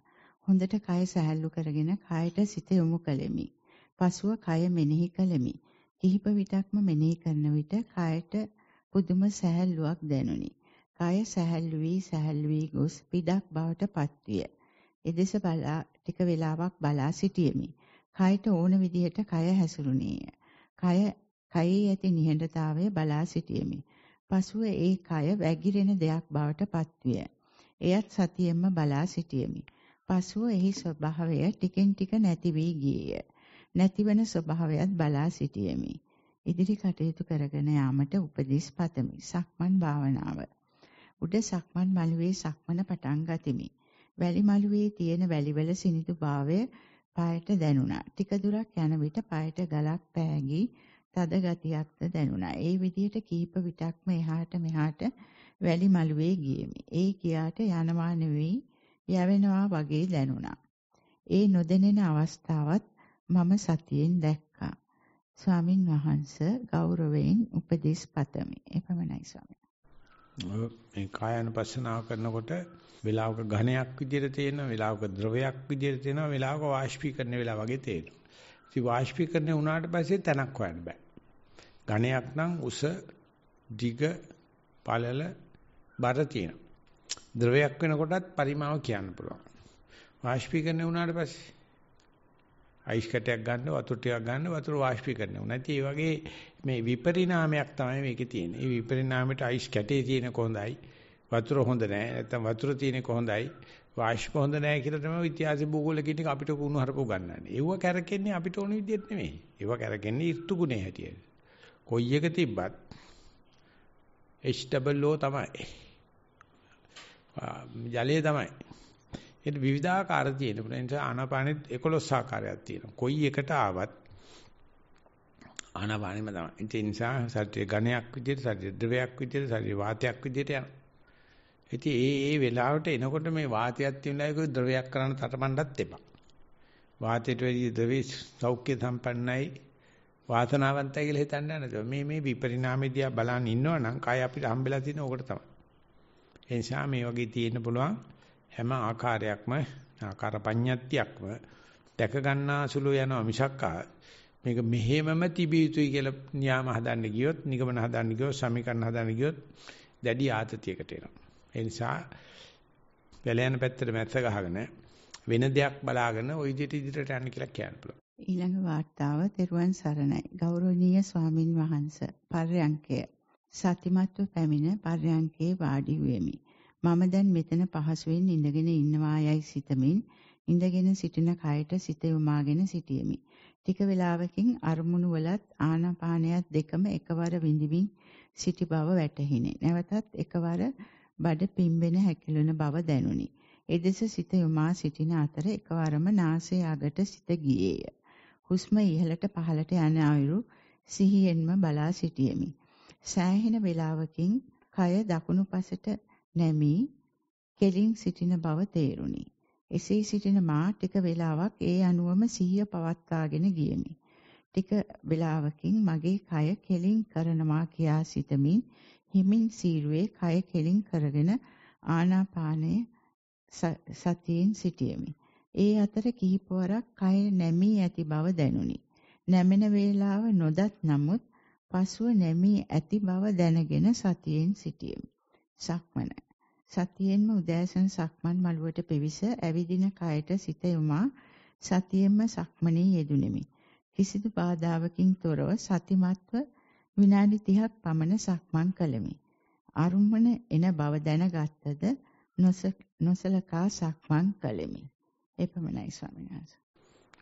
හොඳට කය සැහැල්ලු කරගෙන කයට සිත යොමු කළෙමි. පසුව කය මෙනෙහි කළෙමි. කිහිප විටක්ම මෙනෙහි කරන විට කයට පුදුම සැහැල්ලුවක් දැනුනි. කය සැහැල්ලු වී සැහැල්ලු වී ගොස් පිටක් බවට පත්විය. එදෙස බලා ටික වේලාවක් බලා සිටියෙමි. කයට ඕන විදිහට කය හැසිරුණේය. කය කයේ ඇති නිහඬතාවය බලා සිටියෙමි. පසුව ඒ කය වැగిරෙන දෙයක් බවට පත්විය. එයත් සතියෙන්ම බලා සිටියෙමි. පසුව එහි ස්වභාවය ටිකෙන් ටික නැති වී ගියේය. නැතිවන ස්වභාවයත් බලා සිටියෙමි. ඉදිරි කටයුතු කරගෙන යාමට උපදෙස් පතමි. සක්මන් භාවනාව. උඩ සක්මන් මළුවේ සක්මන පටන් ගතිමි. වැලි මළුවේ තියෙන වැලිවල සිනිඳුභාවය පායට දැනුණා. ටික දුරක් යන විට පායට ගලක් පෑගී තද ගතියක්ද දැනුණා. ඒ විදිහට කීප විටක්ම එහාට මෙහාට වැලි මළුවේ ගියෙමි. ඒ කියාට යනවා නෙවෙයි යවෙනවා වගේ දැනුණා. ඒ නොදැනෙන අවස්ථාවත් මම සතියෙන් දැක්කා. ස්වාමින් වහන්සේ ගෞරවයෙන් උපදෙස් පතමි. එපමණයි ස්වාමී. මේ කායानुපස්සනාව කරනකොට වෙලාවක ඝනයක් විදිහට තියෙනවා වෙලාවක ද්‍රවයක් විදිහට තියෙනවා වෙලාවක වාෂ්පීකරණ වෙලා වගේ තේරෙනවා. ඉතින් වාෂ්පීකරණය වුණාට පස්සේ තැනක් හොයන්න බෑ. ඝනයක් නම් උස දිග පළල බර තියෙනවා. ද්‍රවයක් වෙනකොටත් පරිමාව කියන්න පුළුවන්. වාෂ්පීකරණය වුණාට පස්සේ අයිස් කැටයක් ගන්න වතුර ටිකක් ගන්න වතුර වාෂ්පීකරණය වුණා. ඉතින් ඒ වගේ මේ විපරිණාමයක් තමයි මේකේ තියෙන්නේ. මේ විපරිණාමයට අයිස් කැටේ තියෙන කොහොඳයි වතුර හොඳ නැහැ. නැත්නම් වතුර තියෙන කොහොඳයි වාෂ්ප හොඳ නැහැ කියලා තමයි ඉතිහාස භූගෝල කියන එක අපිට කුණු හරප උගන්වන්නේ. ඒව කැරකෙන්නේ අපිට ඕන විදිහට නෙමෙයි. ඒව කැරකෙන්නේ ඍතු ගුණේ හැටියට. කොයි එක තිබ්බත් HWO තමයි. ජලයේ තමයි. ඒක විවිධාකාර තියෙන. ඒ නිසා ආනාපානෙත් 11 ආකාරයක් තියෙනවා. කොයි එකට ආවත් ආනාපානෙම තමයි. ඒ නිසා ශරීරයේ ඝණයක් විදිහට, ශරීර ද්‍රවයක් විදිහට, ශරීර වාතයක් විදිහට යනවා. ඉතින් ඒ ඒ වෙලාවට එනකොට මේ වාතයක් තියෙනවා ඒක ද්‍රවයක් කරන්න තටමඬත් එපා. වාතයට වැඩි ද්‍රවී සෞඛ්‍ය සම්පන්නයි වාසනාවන්තයි කියලා හිතන්න නේද? මේ මේ විපරිණාමෙදියා බලන් ඉන්නවනම් කය අපිට හම්බෙලා තියෙන ඕකට තමයි. ඒ නිසා මේ වගේ තියෙන්න පුළුවන් හැම ආකාරයක්ම ආකාර පඤ්ඤත්තියක්ම දැක ගන්නාසුළු යනවා මිසක්කා මේක මෙහෙමම තිබිය යුතුයි කියලා න්යාම හදන්න ගියොත් නිගමන හදන්න ගියොත් සමීකරණ හදන්න ගියොත් දැඩි ආතතියකට එනවා. ඒ නිසා වැල යන පැත්තට මැස්ස ගහගෙන වෙන දෙයක් බලාගෙන ওই විදිහට ඉදිරියට යන්න කියලා කියන්න පුළුවන්. ඊළඟ වාර්තාව තෙරුවන් සරණයි. ගෞරවනීය ස්වාමින් වහන්සේ පර්යංකය සතිමත්ව පැමිණ පර්යංකේ වාඩි වෙමි. මම දැන් මෙතන පහසුවෙන් ඉඳගෙන ඉන්නවා යයි සිතමින් ඉඳගෙන සිටින කයට සිත යොමාගෙන සිටියෙමි. ටික වේලාවකින් අරමුණු වලත් ආනාපානයත් දෙකම එකවර විඳිමින් සිටි බව වැටහිණි. නැවතත් එකවර බඩ පිම්බෙන හැකිලෙන බව දැනුනි. එදෙස සිත යොමා සිටින අතර එකවරම නාසය අගට සිත ගියේය. හුස්ම ඉහළට පහළට යන අයුරු සිහියෙන්ම බලා සිටියෙමි. සෑහෙන වේලාවකින් කය දකුණු පසට නැමී කෙලින් සිටින බව තේරුණි. එසේ සිටින මා ටික වේලාවක් ඒ අනුවම සිහිය පවත්වාගෙන ගියෙමි. ටික වේලාවකින් මගේ කය කෙලින් කරනවා කියා සිතමින් හිමින් සීරුවේ කය කෙලින් කරගෙන ආනාපානය සතියෙන් සිටියෙමි. ඒ අතර කිහිපවරක් කය නැමී ඇති බව දැනුනි. නැමෙන වේලාව නොදත් නමුත් පසුව නැමී ඇති බව දැනගෙන සතියෙන් සිටියෙමි. සක්මන සතියෙන්ම උදෑසන සක්මන් මළුවට පිවිස ඇවිදින කයට සිත යොමා සතියෙන්ම සක්මනේ යෙදුණෙමි. කිසිදු බාධාවකින් තොරව සතිමත්ව විනාඩි 30ක් පමණ සක්මන් කළෙමි. අරුමන එන බව දැනගත්තද නොසලකා සක්මන් කළෙමි. එපමණයි ස්වාමීන් වහන්සේ.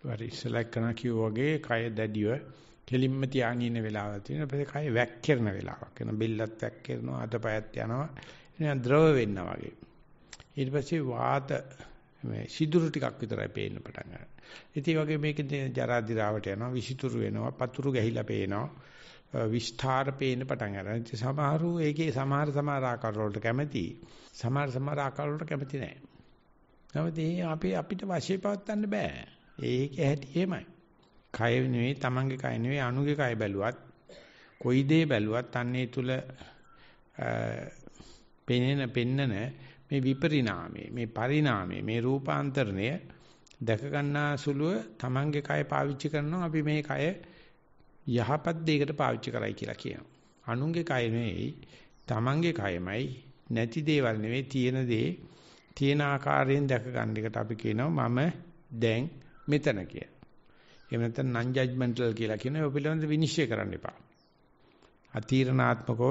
වරි ඉස්සලා කරන කිව්ව වගේ කය දැඩිව කෙලින්ම තියාගෙන ඉන්න වෙලාවක් තියෙනවා. ඊපස්සේ කය වැක්කිරන වෙලාවක්. එන බෙල්ලත් වැක්කිරනවා, අතපයත් යනවා. නිකන් ද්‍රව වෙන්නා වගේ. ඊට පස්සේ වාත මේ සිදුරු ටිකක් විතරයි පේන්න පටන් ගන්නවා. ඉතින් වගේ මේකේ ජරා දිරාවට යනවා, විසිතුරු වෙනවා, පතුරු ගැහිලා පේනවා. විස්තර පේන්න පටන් ගන්නවා. ඉතින් සමහරු ඒකේ සමහර සමහර ආකාර වලට කැමති, සමහර සමහර ආකාර වලට කැමති නැහැ. නමුත් ඒ අපි අපිට වශයෙන් පවත්වන්න බෑ. ඒකේ හැටි එහෙමයි. කය නෙවෙයි, Tamange කය නෙවෙයි, අනුගේ කය බැලුවත්, කොයි දේ බැලුවත් අන්නේ තුල පෙනෙන පෙන්නන මේ විපරිණාමය මේ පරිණාමය මේ රූපාන්තරණය දැක ගන්නා සුළුව Tamange කය පාවිච්චි කරනවා අපි මේ කය යහපත් දෙයකට පාවිච්චි කරයි කියලා කියනවා. අනුන්ගේ කය නෙවෙයි Tamange කයමයි නැති දේවල් නෙවෙයි තියෙන දේ තියෙන ආකාරයෙන් දැක ගන්න එකට අපි කියනවා මම දැන් මෙතන කියලා. එහෙම නැත්නම් non judgmental කියලා කියන ඒ පිළිබඳව විනිශ්චය කරන්න එපා. අතීරණාත්මකව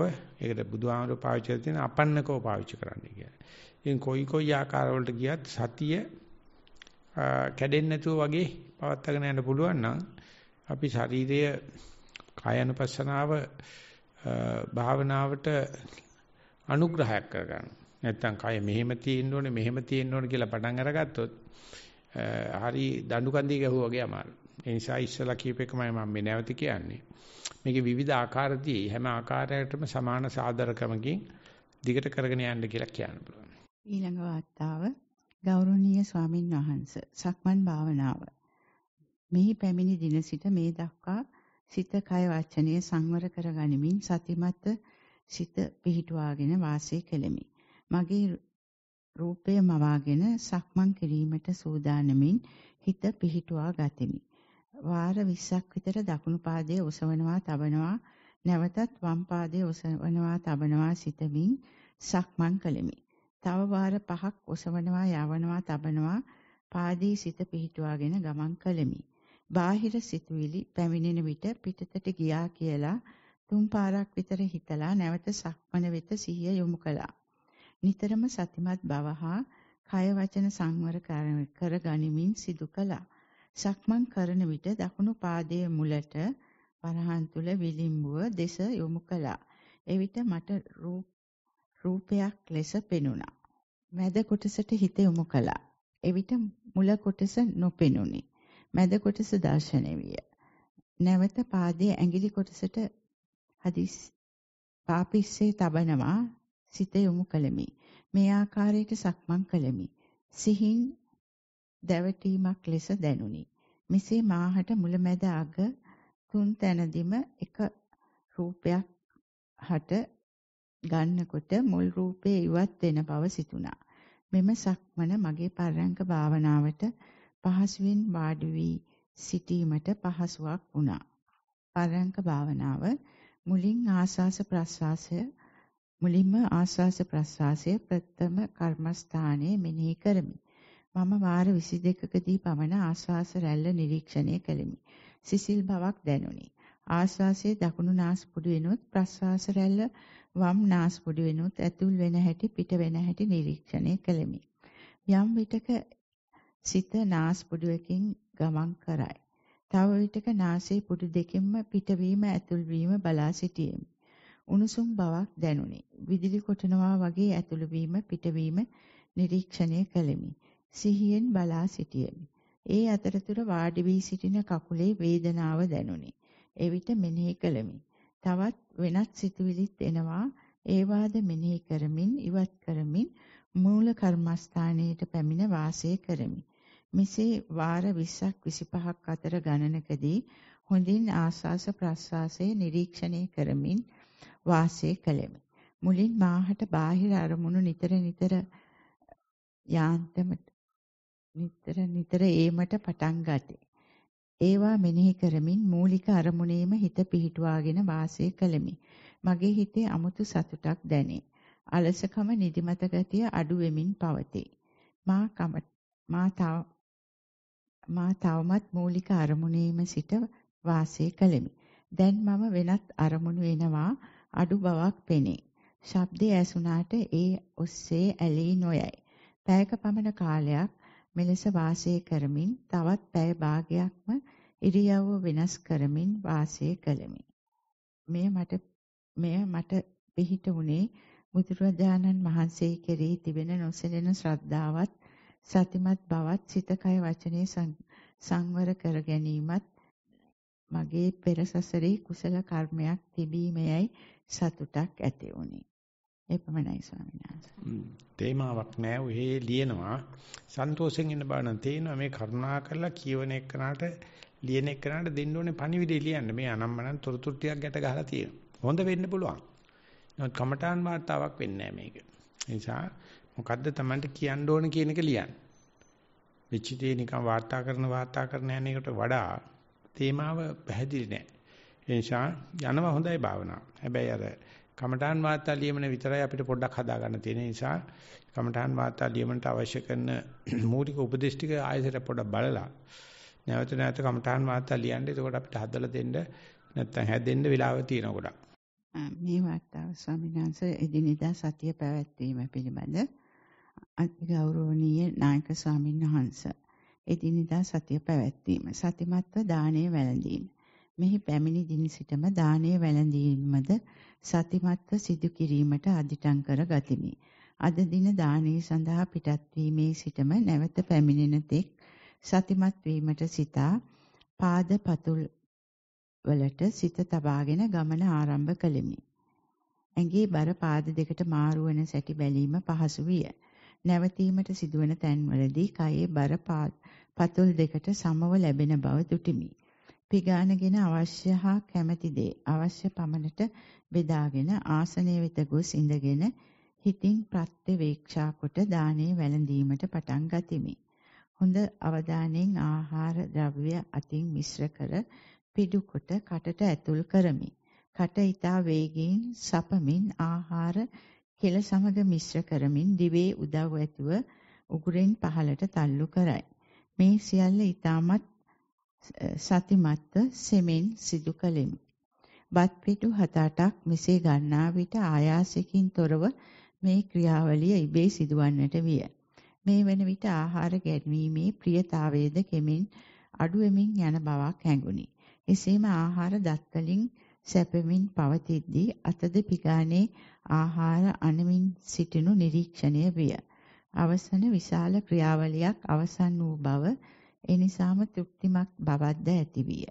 ඒකට බුදුහාමර පාවිච්චි කරලා තියෙන අපන්නකව පාවිච්චි කරන්න කියලා. ඉතින් කොයි කොයි ආකාරවලට ගියත් සතිය කැඩෙන්නේ නැතුව වගේ පවත්වාගෙන යන්න පුළුවන් නම් අපි ශරීරය කායानुපස්සනාව භාවනාවට අනුග්‍රහයක් කරගන්න. නැත්තම් කය මෙහෙම තියෙන්න ඕනේ මෙහෙම තියෙන්න ඕනේ කියලා පටන් අරගත්තොත් හරි දඬු කන්දී ගැහුවා වගේ අමාරුයි. ඒ නිසා ඉස්සලා කීපෙකමයි මම මේ නැවත කියන්නේ. මේකේ විවිධ ආකාරදී හැම ආකාරයකටම සමාන සාදරකමකින් දිගට කරගෙන යන්න කියලා කියන්න පුළුවන්. ඊළඟ වාර්තාව ගෞරවනීය ස්වාමින් වහන්සේ සක්මන් භාවනාව. මෙහි පැමිණි දින සිට මේ දක්වා සිත කය වචනය සංවර කර ගනිමින් සතිමත් සිත පිහිටුවාගෙන වාසය කෙලෙමි. මගේ රූපය මවාගෙන සක්මන් කිරීමට සූදානමින් හිත පිහිටුවා ගතිමි. වාර 20ක් විතර දකුණු පාදයේ ඔසවනවා තබනවා නැවතත් වම් පාදයේ ඔසවනවා තබනවා සිතමින් සක්මන් කළෙමි. තව වාර 5ක් ඔසවනවා යවනවා තබනවා පාදයේ සිත පිහිටුවාගෙන ගමන් කළෙමි. බාහිර සිතුවිලි පැමිණෙන විට පිටතට ගියා කියලා තුන් පාරක් විතර හිතලා නැවත සක්මන වෙත සිහිය යොමු කළා. නිතරම සතිමත් බව හා කය වචන සංවර කර ගනිමින් සිදු කළා. සක්මන් කරන විට දකුණු පාදයේ මුලට වරහන් තුල විලිම්බුව දෙස යොමු කළා. එවිට මට රූපයක් ලෙස පෙනුණා. මැද කොටසට හිත යොමු කළා. එවිට මුල කොටස නොපෙනුනි. මැද කොටස දැర్శණය විය. නැවත පාදයේ ඇඟිලි කොටසට හදිස් පාපිස්සේ තබනවා සිත යොමු කළෙමි. මේ ආකාරයට සක්මන් කළෙමි. සිහින් දැවටීමක් ලෙස දැනුනි. මෙසේ මාහට මුලැමැද අග තුන් තැනදීම එක රූපයක් හට ගන්නකොට මුල් රූපේ ඉවත් වෙන බව සිතුණා. මෙම සක්මන මගේ පරයන්ක භාවනාවට පහසුවෙන් වාඩි වී සිටීමට පහසුවක් වුණා. පරයන්ක භාවනාව මුලින් ආස්වාස ප්‍රස්වාසය මුලින්ම ආස්වාස ප්‍රස්වාසය ප්‍රථම කර්මස්ථානයේ මෙනෙහි කරමි. මම වාර 22කදී පමණ ආස්වාස රැල්ල නිරීක්ෂණය කළෙමි. සිසිල් බවක් දැනුනි. ආස්වාසයේ දකුණු නාස්පුඩු වෙනුත් ප්‍රස්වාස රැල්ල වම් නාස්පුඩු වෙනුත් ඇතුල් වෙන හැටි පිට වෙන හැටි නිරීක්ෂණය කළෙමි. යම් විටක සිත නාස්පුඩුවකින් ගමන් කරයි. තව විටක නාසයේ පුඩු දෙකෙන්ම පිටවීම ඇතුල්වීම බලා සිටියෙමි. උණුසුම් බවක් දැනුනි. විදුලි කොටනවා වගේ ඇතුළුවීම පිටවීම නිරීක්ෂණය කළෙමි. සිහියෙන් බලා සිටියෙමි. ඒ අතරතුර වාඩි වී සිටින කකුලේ වේදනාව දැනුනි. එවිට මෙනෙහි කළෙමි. තවත් වෙනත් සිතුවිලිත් එනවා. ඒවාද මෙනෙහි කරමින් ඉවත් කරමින් මූල කර්මස්ථානයට පැමිණ වාසය කරමි. මෙසේ වාර 20ක් 25ක් අතර ගණනකදී හොඳින් ආස්වාස ප්‍රස්වාසයේ නිරීක්ෂණය කරමින් වාසය කළෙමි. මුලින් මාහට බාහිර අරමුණු නිතර නිතර යාන්තමට නිතර නිතර ඒමට පටන් ගත්තේ. ඒවා මෙනෙහි කරමින් මූලික අරමුණේම හිත පිහිටුවාගෙන වාසය කළෙමි. මගේ හිතේ අමුතු සතුටක් දැනේ. අලසකම නිදිමත ගතිය අඩු වෙමින් පවතී. මා කම මා තව මා තවමත් මූලික අරමුණේම සිට වාසය කළෙමි. දැන් මම වෙනත් අරමුණු එනවා අඩු බවක් පෙනේ. ශබ්දය ඇසුණාට ඒ ඔස්සේ ඇලී නොයයි. පැයක පමණ කාලයක් මෙලෙස වාසය කරමින් තවත් පැය භාගයක්ම ඉරියව්ව වෙනස් කරමින් වාසය කළෙමි. මෙය මට මෙය මට පිහිට වුණේ බුදුරජාණන් වහන්සේ කෙරෙහි තිබෙන නොසැලෙන ශ්‍රද්ධාවත් සතිමත් බවත් සිත කය වචනේ සංවර කර ගැනීමත් මගේ පෙර සසරේ කුසල කර්මයක් තිබීමයයි සතුටක් ඇති වුණේ. එපමණයි ස්වාමීන් වහන්සේ. තේමාවක් නෑ ඔහේ ලියනවා. සන්තෝෂෙන් ඉන්න බව නම් තේිනවා මේ කරුණා කරලා කියවන එක්කනට ලියන එක්කනට දෙන්න ඕනේ පණිවිඩය ලියන්න. මේ අනම්මනම් තොරතුරු ටිකක් ගැට ගහලා තියෙනවා. හොඳ වෙන්න පුළුවන්. නමුත් කමඨාන් වාර්තාවක් වෙන්නේ නෑ මේක. ඒ නිසා මොකද්ද Tamanට කියන්න ඕන කියන එක ලියන්න. වෙච්ච දේ නිකන් වාර්තා කරන වාර්තා කරන යන එකට වඩා තේමාව පැහැදිලි නෑ. ඒ නිසා යනවා හොඳයි භාවනාව. හැබැයි අර කමඨාන් වාර්තා ලියමන විතරයි අපිට පොඩ්ඩක් හදා ගන්න තියෙන නිසා කමඨාන් වාර්තා ලියමනට අවශ්‍ය කරන මූලික උපදේශ ටික ආයෙත් පොඩ්ඩක් බලලා නැවත නැවත කමඨාන් වාර්තා ලියන්න. එතකොට අපිට හදලා දෙන්න නැත්තම් හැදෙන්න වෙලාව තියෙන ගොඩක්. මේ වාර්තාව ස්වාමීන් වහන්සේ එදිනෙදා සතිය පැවැත්වීම පිළිබඳ අති ගෞරවනීය නායක ස්වාමීන් වහන්ස එදිනෙදා සතිය පැවැත්වීම සතිමත්ව දාණය වැළඳීම මෙහි පැමිණි දින සිටම දාණය වැළඳීමද සතිමත්ව සිදු කිරීමට අදිටන් කර ගතිමි අද දින දාණය සඳහා පිටත් වීමේ සිටම නැවත පැමිණෙන තෙක් සතිමත් වීමට සිතා පාද පතුල් වලට සිත තබාගෙන ගමන ආරම්භ කළෙමි. ඇඟේ බර පාද දෙකට මාරු වන සැටි බැලීම පහසු විය. නැවතීමට සිදුවන තැන්වලදී කයේ බර පතුල් දෙකට සමව ලැබෙන බව දුටිමි. පිගානගෙන අවශ්‍ය හා කැමැති දේ අවශ්‍ය පමණට බෙදාගෙන ආසනය වෙත ගොස් ඉඳගෙන හිතින් ප්‍රත්‍යවේක්ෂා කොට දානේ වැළඳීමට පටන් ගතිමි. හොඳ අවධානයෙන් ආහාර ද්‍රව්‍ය අතින් මිශ්‍ර කර පිඩු කොට කටට ඇතුල් කරමි. කට ඊතා වේගයෙන් සපමින් ආහාර කෙල සමග මිශ්‍ර කරමින් දිවේ උදව් ඇතුව උගුරෙන් පහළට තල්ලු කරයි. මේ සියල්ල ඊටමත් සතිමත්ව සෙමෙන් සිදු කළෙමි. බත් පිටු 7-8ක් මෙසේ ගන්නා විට ආයාසයෙන් තොරව මේ ක්‍රියාවලිය ඉබේ සිදුවන්නට විය. මේ වන විට ආහාර ගැනීමේ ප්‍රියතාවයේද කෙමෙන් අඩු වෙමින් යන බවක් හැඟුනි. එසේම ආහාර දත්වලින් සැපෙමින් පවතිද්දී අතද පිගානේ ආහාර අනමින් සිටිනු නිරීක්ෂණය විය. අවසන විශාල ක්‍රියාවලියක් අවසන් වූ බව එනිසාම තෘප්තිමත් බවක්ද ඇති විය.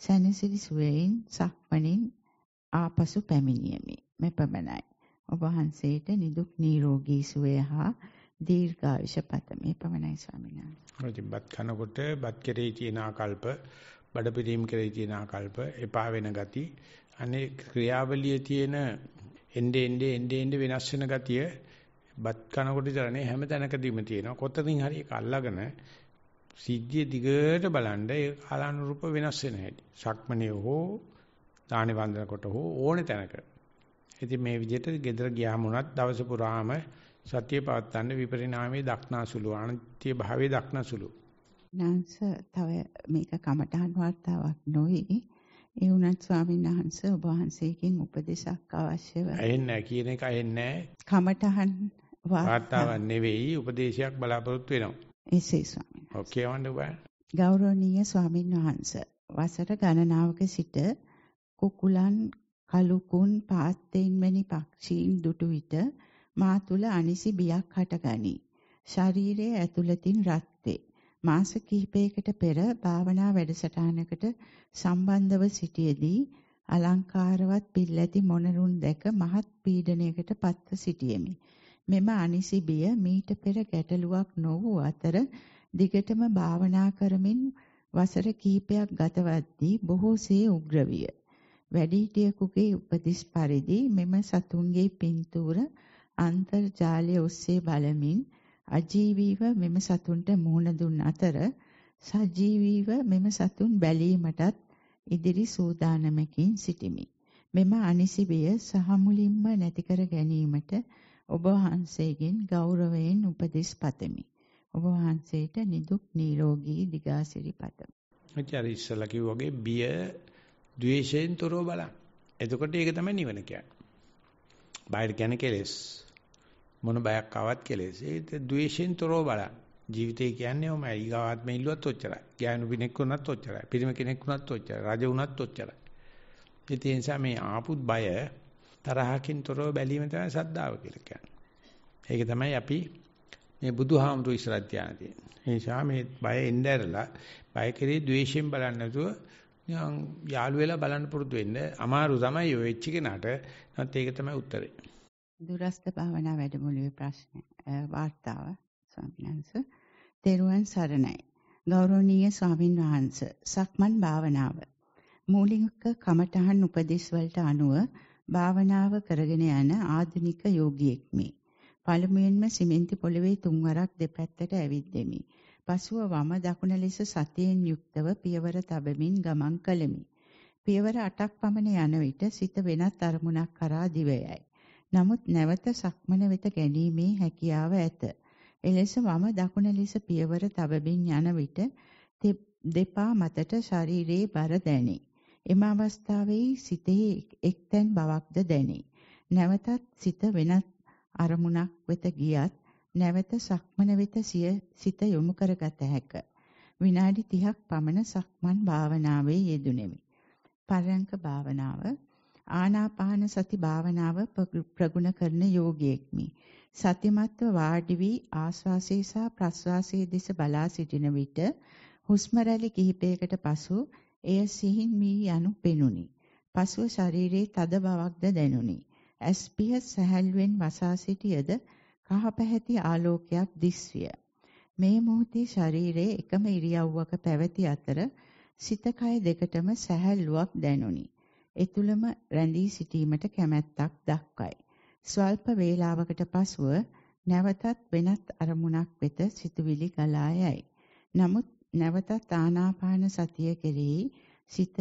සැනසිලි සුවයෙන් සක්මණින් ආපසු පැමිණියමි. මෙපමණයි. ඔබ වහන්සේට නිදුක් නිරෝගී සුවය හා දීර්ඝායුෂ පතමි. පමණයි ස්වාමීන් වහන්සේ. බත් කනකොට බත් කෙරෙහි තියෙන ආකල්ප බඩ පිරීම කෙරෙහි තියෙන ආකල්ප එපා වෙන ගති අනේ ක්‍රියාවලියේ තියෙන එnde ende ende ende වෙනස් වෙන ගතිය බත් කනකොට විතරනේ හැම තැනකදීම තියෙනවා. කොතනින් හරි ඒක අල්ලගෙන සිද්ධිය දිගට බලන්න ඒ කාලානුරූප වෙනස් වෙන හැටි. සක්මණේ හෝ දානේ වන්දනකොට හෝ ඕනේ තැනක. ඉතින් මේ විදිහට gedara ගියාම උනත් දවස පුරාම සතිය පවත්තන්න විපරිණාමයේ දක්නාසුළු අනත්‍ය භාවයේ දක්නාසුළු. නාංශ තව මේක කමඨාන් වර්තාවක් නොවේ. ඒ උනත් ස්වාමීන් වහන්සේ ඔබ වහන්සේගෙන් උපදේශක් අවශ්‍යව. ඇහෙන්නේ කියන එක ඇහෙන්නේ නැහැ. කමඨහන් වර්තාවක් නෙවෙයි උපදේශයක් බලාපොරොත්තු වෙනවා. එසේ ස්වාමී වහන්සේ. ඔකේ වන්ද බෑ. ගෞරවනීය ස්වාමීන් වහන්සේ වසර ගණනාවක සිට කුකුලන් කලුකුන් පාත්තෙන් වැනි පක්ෂීන් දුටු විට මා තුල අනිසි බියක් හටගනී. ශරීරයේ ඇතුළතින් රත් වේ. මාස කිහිපයකට පෙර භාවනා වැඩසටහනකට සම්බන්ධව සිටියේදී අලංකාරවත් පිල්ලැති මොනරුන් දැක මහත් පීඩනයකට පත්ව සිටියෙමි. මෙම අනිසිබිය මීට පෙර ගැටලුවක් නො වූ අතර දිගටම භාවනා කරමින් වසර කිහිපයක් ගතවද්දී බොහෝසේ උග්‍ර විය. වැඩිහිටියෙකුගේ උපදිස් පරිදි මෙම සතුන්ගේ පින්තූර අන්තර්ජාලය ඔස්සේ බලමින් අජීවීව මෙම සතුන්ට මුහුණ දුන් අතර සජීවීව මෙම සතුන් බැලීමටත් ඉදිරි සූදානමකින් සිටිමි. මෙම අනිසිබිය සහ මුලින්ම නැති කර ගැනීමට ඔබ වහන්සේගෙන් ගෞරවයෙන් උපදෙස් පතමි. ඔබ වහන්සේට නිදුක් නිරෝගී දිගාසිරි පතමි. එච්චර ඉස්සලා කිව්වාගේ බිය ද්වේෂයෙන් තොරව බලන්න. එතකොට ඒක තමයි නිවන කියන්නේ. බාහිර කියන්නේ කෙලෙස්. මොන බයක් ආවත් කෙලෙස්. ඒක ද්වේෂයෙන් තොරව බලන්න. ජීවිතය කියන්නේ ඔමයි ඊගාවාත්ම ඉල්ලුවත් ඔච්චරයි. ගෑනු පිනෙක් වුණත් ඔච්චරයි. පිරිමි කෙනෙක් වුණත් ඔච්චරයි. රජ වුණත් ඔච්චරයි. ඒ නිසා මේ ආපුත් බය තරහකින් තොරව බැලීම තමයි සද්ධාව කියලා කියන්නේ. ඒක තමයි අපි මේ බුදුහාමුදුරු ඉස්සරහ ධානය තියෙන්නේ. ඒ නිසා මේ බය එන්න ඇරලා බය කෙරේ ද්වේෂයෙන් බලන්නේ නැතුව නිකන් යාළු වෙලා බලන්න පුරුදු වෙන්න අමාරු තමයි ඔය වෙච්ච කෙනාට. නැත්නම් ඒක තමයි උත්තරේ. දුරස්ත භාවනා වැඩමුළුවේ ප්‍රශ්න වාර්තාව ස්වාමීන් වහන්සේ. තෙරුවන් සරණයි. ගෞරවනීය ස්වාමින් වහන්සේ සක්මන් භාවනාව මූලික කමඨහන් උපදේශ වලට අනුව භාවනාව කරගෙන යන ආධුනික යෝගියෙක් මේ. පළමුවෙන්ම සිමෙන්ති පොළවේ තුන්වරක් දෙපැත්තට ඇවිද්දෙමි. පසුව වම දකුණ ලෙස සතියෙන් යුක්තව පියවර තබමින් ගමන් කළෙමි. පියවර 8ක් පමණ යන විට සිත වෙනත් අරමුණක් කරා දිවයයි. නමුත් නැවත සක්මන වෙත ගැනීමේ හැකියාව ඇත. එලෙස වම දකුණ ලෙස පියවර තබමින් යන විට දෙපා මතට ශරීරයේ බර දැනේ. එම අවස්ථාවේ සිතෙහි එක්තැන් බවක්ද දැනේ. නැවතත් සිත වෙනත් අරමුණක් වෙත ගියත් නැවත සක්මන වෙත සිය සිත යොමු කරගත හැක. විනාඩි 30ක් පමණ සක්මන් භාවනාවේ යෙදුණෙමි. පරයන්ක භාවනාව ආනාපාන සති භාවනාව ප්‍රගුණ කරන යෝගියෙක්මි. සතිමත්ව වාඩි වී ආස්වාසේ සහ ප්‍රස්වාසයේ දෙස බලා සිටින විට හුස්ම රැලි කිහිපයකට පසු එය සිහින් මී යනු පෙනුනි. පසුව ශරීරයේ තද බවක්ද දැනුනි. ඇස්පිය සැහැල්ලුවෙන් වසා සිටියද කහ පැහැති ආලෝකයක් දිස්විය. මේ මොහොතේ ශරීරයේ එකම ඉරියව්වක පැවති අතර සිත කය දෙකටම සැහැල්ලුවක් දැනුනි. එතුළම රැඳී සිටීමට කැමැත්තක් දක්වයි. ස්වල්ප වේලාවකට පසුව නැවතත් වෙනත් අරමුණක් වෙත සිතුවිලි ගලා යයි. නමුත් නැවතත් ආනාපාන සතිය කෙරෙහි සිත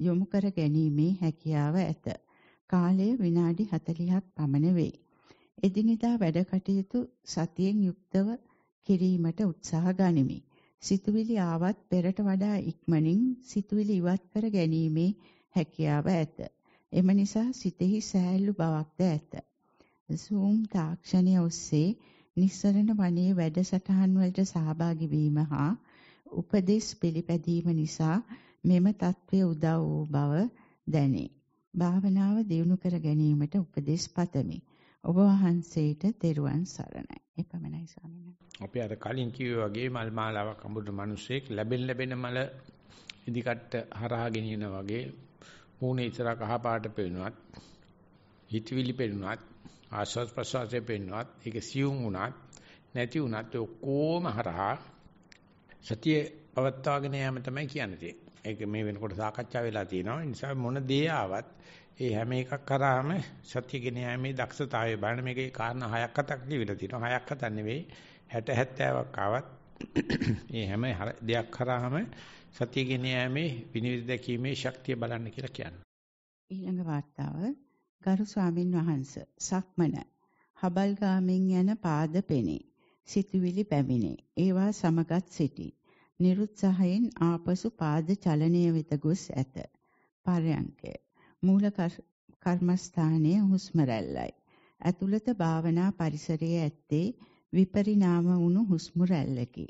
යොමු කර ගැනීමේ හැකියාව ඇත. කාලය විනාඩි 40ක් පමණ වේ. එදිනෙදා වැඩ කටයුතු සතියෙන් යුක්තව කිරීමට උත්සාහ ගනිමි. සිතුවිලි ආවත් පෙරට වඩා ඉක්මනින් සිතුවිලි ඉවත් කර ගැනීමේ හැකියාව ඇත. එම නිසා සිතෙහි සෑහළු බවක්ද ඇත. Zoom තාක්ෂණය ඔස්සේ නිස්සරණ වනයේ වැඩසටහන් වලට සහභාගී වීම හා උපදෙස් පිළිපැදීම නිසා මෙම తත්වය උදා වූ බව දැනේ. භාවනාව දියුණු කර ගැනීමට උපදෙස් පතමි. ඔබ වහන්සේට තෙරුවන් සරණයි. එපමණයි ස්වාමීනි. අපි අර කලින් කිව්වා වගේ මල් මාලාවක් අඹුන මිනිස්සෙක් ලැබෙන ලැබෙන මල ඉදිකට හරහා ගෙනියන වගේ මූණේ ඉස්සරහ කහ පාට පෙනුනත් හිතවිලි පෙනුනත් ආස්වාද ප්‍රසවාසයේ පෙනුනත් ඒක සියුම් වුණත් නැති වුණත් ඔක්කොම හරහා සතිය පවත්වාගෙන යාම තමයි කියන්නේ. ඒක මේ වෙනකොට සාකච්ඡා වෙලා තියෙනවා. ඒ නිසා මොන දේ ආවත් ඒ හැම එකක් කරාම සත්‍යගෙන යෑමේ දක්ෂතාවය බලන මේකේ කාරණා හයක් හතක් ලියවිලා තියෙනවා. හයක් හතක් නෙවෙයි 60 70ක් ආවත් මේ හැම දෙයක් කරාම සත්‍යගෙන යෑමේ විනිවිද දැකීමේ ශක්තිය බලන්න කියලා කියන්නේ. ඊළඟ වාර්තාව ගරු ස්වාමින් වහන්සේ සක්මන හබල් ගාමින් යන පාද පෙනේ. සිතුවිලි පැමිණේ. ඒවා සමගත් සිටි. නිරුත්සාහයෙන් ආපසු පාද චලනය වෙත ගොස් ඇත. පරයන්කය. මූල කර්මස්ථානයේ හුස්ම රැල්ලයි. ඇතුළත භාවනා පරිසරයේ ඇත්තේ විපරිණාම වුණු හුස්ම රැල්ලකි.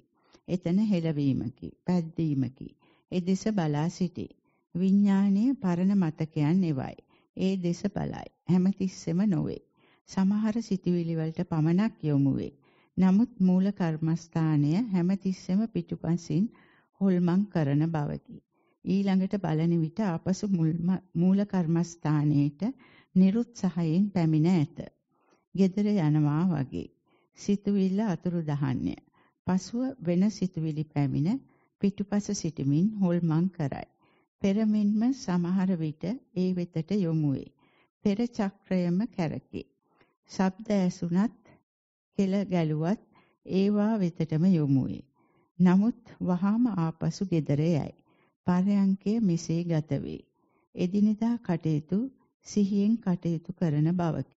එතන හෙළවීමකි, පැද්දීමකි. එදෙස බලා සිටි. විඥානීය පරණ මතකයන් එවයි. ඒ දෙස බලයි. හැමතිස්සෙම නොවේ. සමහර සිතුවිලි වලට පමණක් යොමු වේ. නමුත් මූල කර්මස්ථානය හැමතිස්සෙම පිටුපසින් හොල්මන් කරන බවකි. ඊළඟට බලන විට ආපසු මූල කර්මස්ථානයේට නිරුත්සහයෙන් පැමිණ ඇත. gedara යනවා වගේ. සිතුවිල්ල අතුරු දහන්නේ. පසුව වෙන සිතුවිලි පැමිණ පිටුපස සිටමින් හොල්මන් කරයි. පෙරමෙන්ම සමහර විට ඒ වෙතට යොමු වේ. පෙර චක්‍රයම කැරකේ. ශබ්ද ඇසුණත් කෙල ගැලුවත් ඒවා වෙතටම යොමු වේ. නමුත් වහාම ආපසු ගෙදර යයි. පරයන්කය මෙසේ ගත වේ. එදිනෙදා කටයුතු සිහියෙන් කටයුතු කරන බවකි.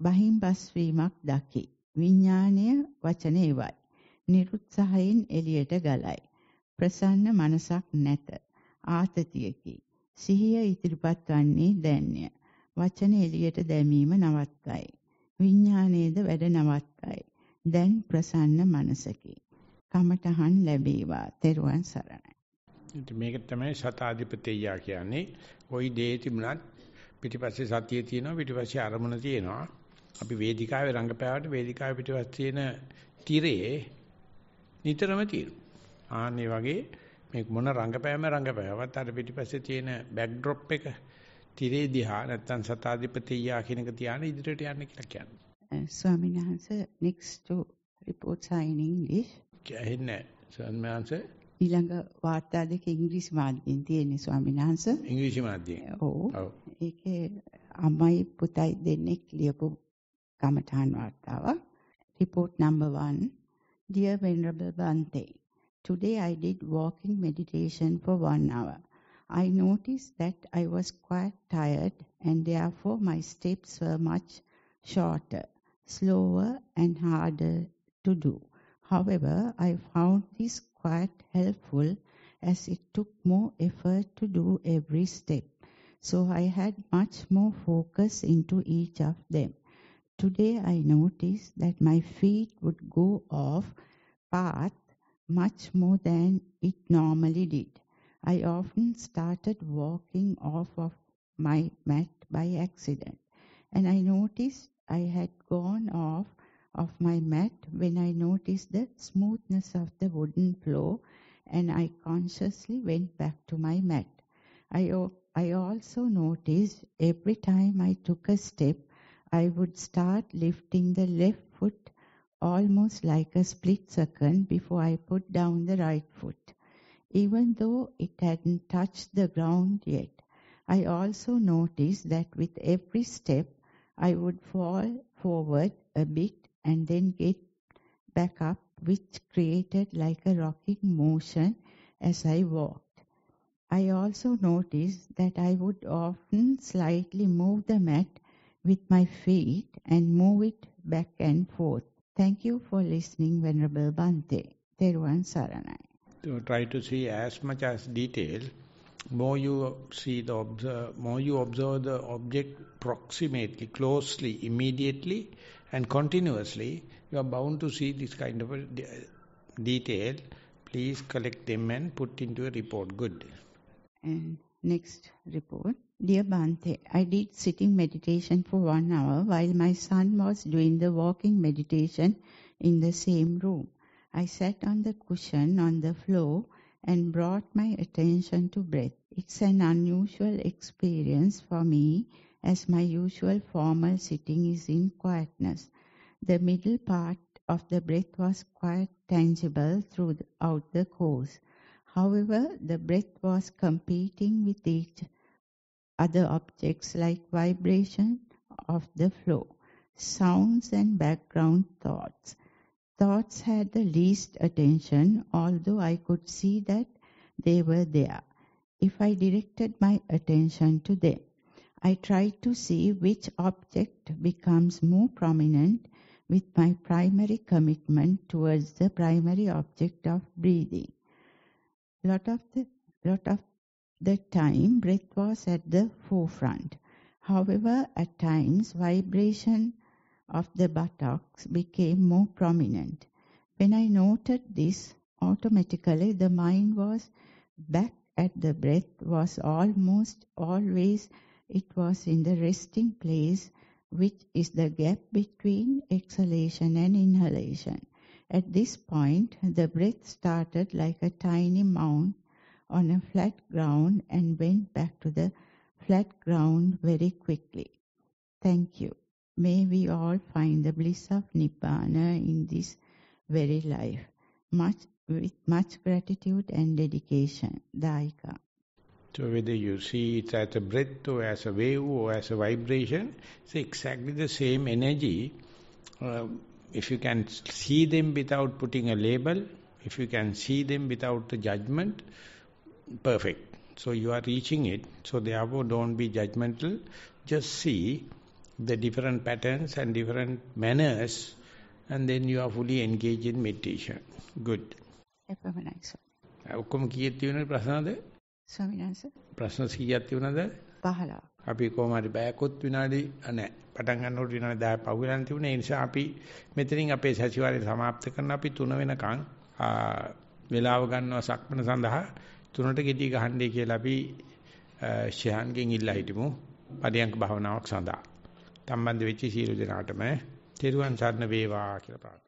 බහින් බස් වීමක් දකි. විඥාණය වචන ඒවයි. නිරුත්සාහයෙන් එළියට ගලයි. ප්‍රසන්න මනසක් නැත. ආතතියකි. සිහිය ඉදිරිපත් වන්නේ දැන්ය. වචන එළියට දැමීම නවත්තයි. විඥානයේද වැඩ නවත්තයි. දැන් ප්‍රසන්න මනසකි. කමඨහන් ලැබේවා. තෙරුවන් සරණයි. මේක තමයි සතාධිපතියා කියන්නේ. ওই දේ තිබුණත් පිටිපස්සේ සතිය තියෙනවා පිටිපස්සේ අරමුණ තියෙනවා. අපි වේදිකාවේ රංගපෑවට වේදිකාවේ පිටිපස්සේ තියෙන තිරේ නිතරම තියෙනවා. ආන්නේ වගේ මේ මොන රංගපෑම රංගපෑවත් අර පිටිපස්සේ තියෙන බෑක්ඩ්‍රොප් එක තිරේ දිහා නැත්තම් සතාධිපතියා කියන එක තියාන ඉදිරියට යන්න කියලා කියන්නේ. ස්වාමීන් වහන්සේ next to reports are in English. කියන්නේ ස්වාමීන් වහන්සේ ඊළඟ වාර්තා දෙක ඉංග්‍රීසි මාධ්‍යයෙන් තියෙන ස්වාමීන් වහන්සේ. ඉංග්‍රීසි මාධ්‍යයෙන්. ඔව්. ඒකේ අම්මයි පුතයි දෙන්නෙක් ලියපු කමඨාන් වාර්තාවක්. Report number 1 Dear Venerable Bante, Today I did walking meditation for one hour. I noticed that I was quite tired and therefore my steps were much shorter, slower and harder to do. However, I found this quite helpful as it took more effort to do every step. So I had much more focus into each of them. Today I noticed that my feet would go off path much more than it normally did. I often started walking off of my mat by accident, and I noticed I had gone off of my mat when I noticed the smoothness of the wooden floor and I consciously went back to my mat. I, I also noticed every time I took a step, I would start lifting the left foot almost like a split second before I put down the right foot even though it hadn't touched the ground yet. I also noticed that with every step I would fall forward a bit and then get back up, which created like a rocking motion as I walked. I also noticed that I would often slightly move the mat with my feet and move it back and forth. Thank you for listening, Venerable Bante. Teruan Saranai try to see as much as detail, more you see the observe, more you observe the object proximately, closely, immediately, and continuously, you are bound to see this kind of a detail. Please collect them and put into a report. Good. And next report. Dear Bante, I did sitting meditation for one hour while my son was doing the walking meditation in the same room. I sat on the cushion on the floor and brought my attention to breath. It's an unusual experience for me as my usual formal sitting is in quietness. The middle part of the breath was quite tangible throughout the course. However, the breath was competing with each other objects like vibration of the floor, sounds and background thoughts. Thoughts had the least attention, although I could see that they were there. If I directed my attention to them, I tried to see which object becomes more prominent with my primary commitment towards the primary object of breathing. Lot of the lot of the time breath was at the forefront. However, at times vibration of the buttocks became more prominent. When I noted this, automatically the mind was back at the breath was almost always it was in the resting place which is the gap between exhalation and inhalation. At this point, the breath started like a tiny mound on a flat ground and went back to the flat ground very quickly. Thank you. May we all find the bliss of Nibbana in this very life. Much with much gratitude and dedication. Daika. So whether you see it as a breath or as a wave or as a vibration, it's exactly the same energy. Uh, if you can see them without putting a label, if you can see them without the judgment, perfect. So you are reaching it. So therefore don't be judgmental. Just see the different patterns and different manners and then you are fully engaged in meditation. Good. එපමණයි sir. Ah, ඔක්කොම කීයක් තිබුණේ ප්‍රශ්නද? ස්වාමීන් වහන්සේ. ප්‍රශ්න 100ක් තිබුණද? 15. අපි කොහොම හරි බෑකොත් විනාඩි නැහැ. පටන් ගන්නකොට විනාඩි 10 පහු වෙලා තිබුණේ. ඒ නිසා අපි මෙතනින් අපේ සතිವಾರය સમાપ્ત කරන අපි 3 වෙනකන් වේලාව ගන්නවා සක්මන සඳහා 3ට ගෙඩි ගහන්නේ කියලා අපි ශයන්ගෙන් ඉල්ලා හිටමු. පරියන්ක භාවනාවක් සඳහා. සම්බන්ධ වෙච්ච සියලු දෙනාටම තෙරුවන් සරණ වේවා කියලා ප්‍රාර්ථනා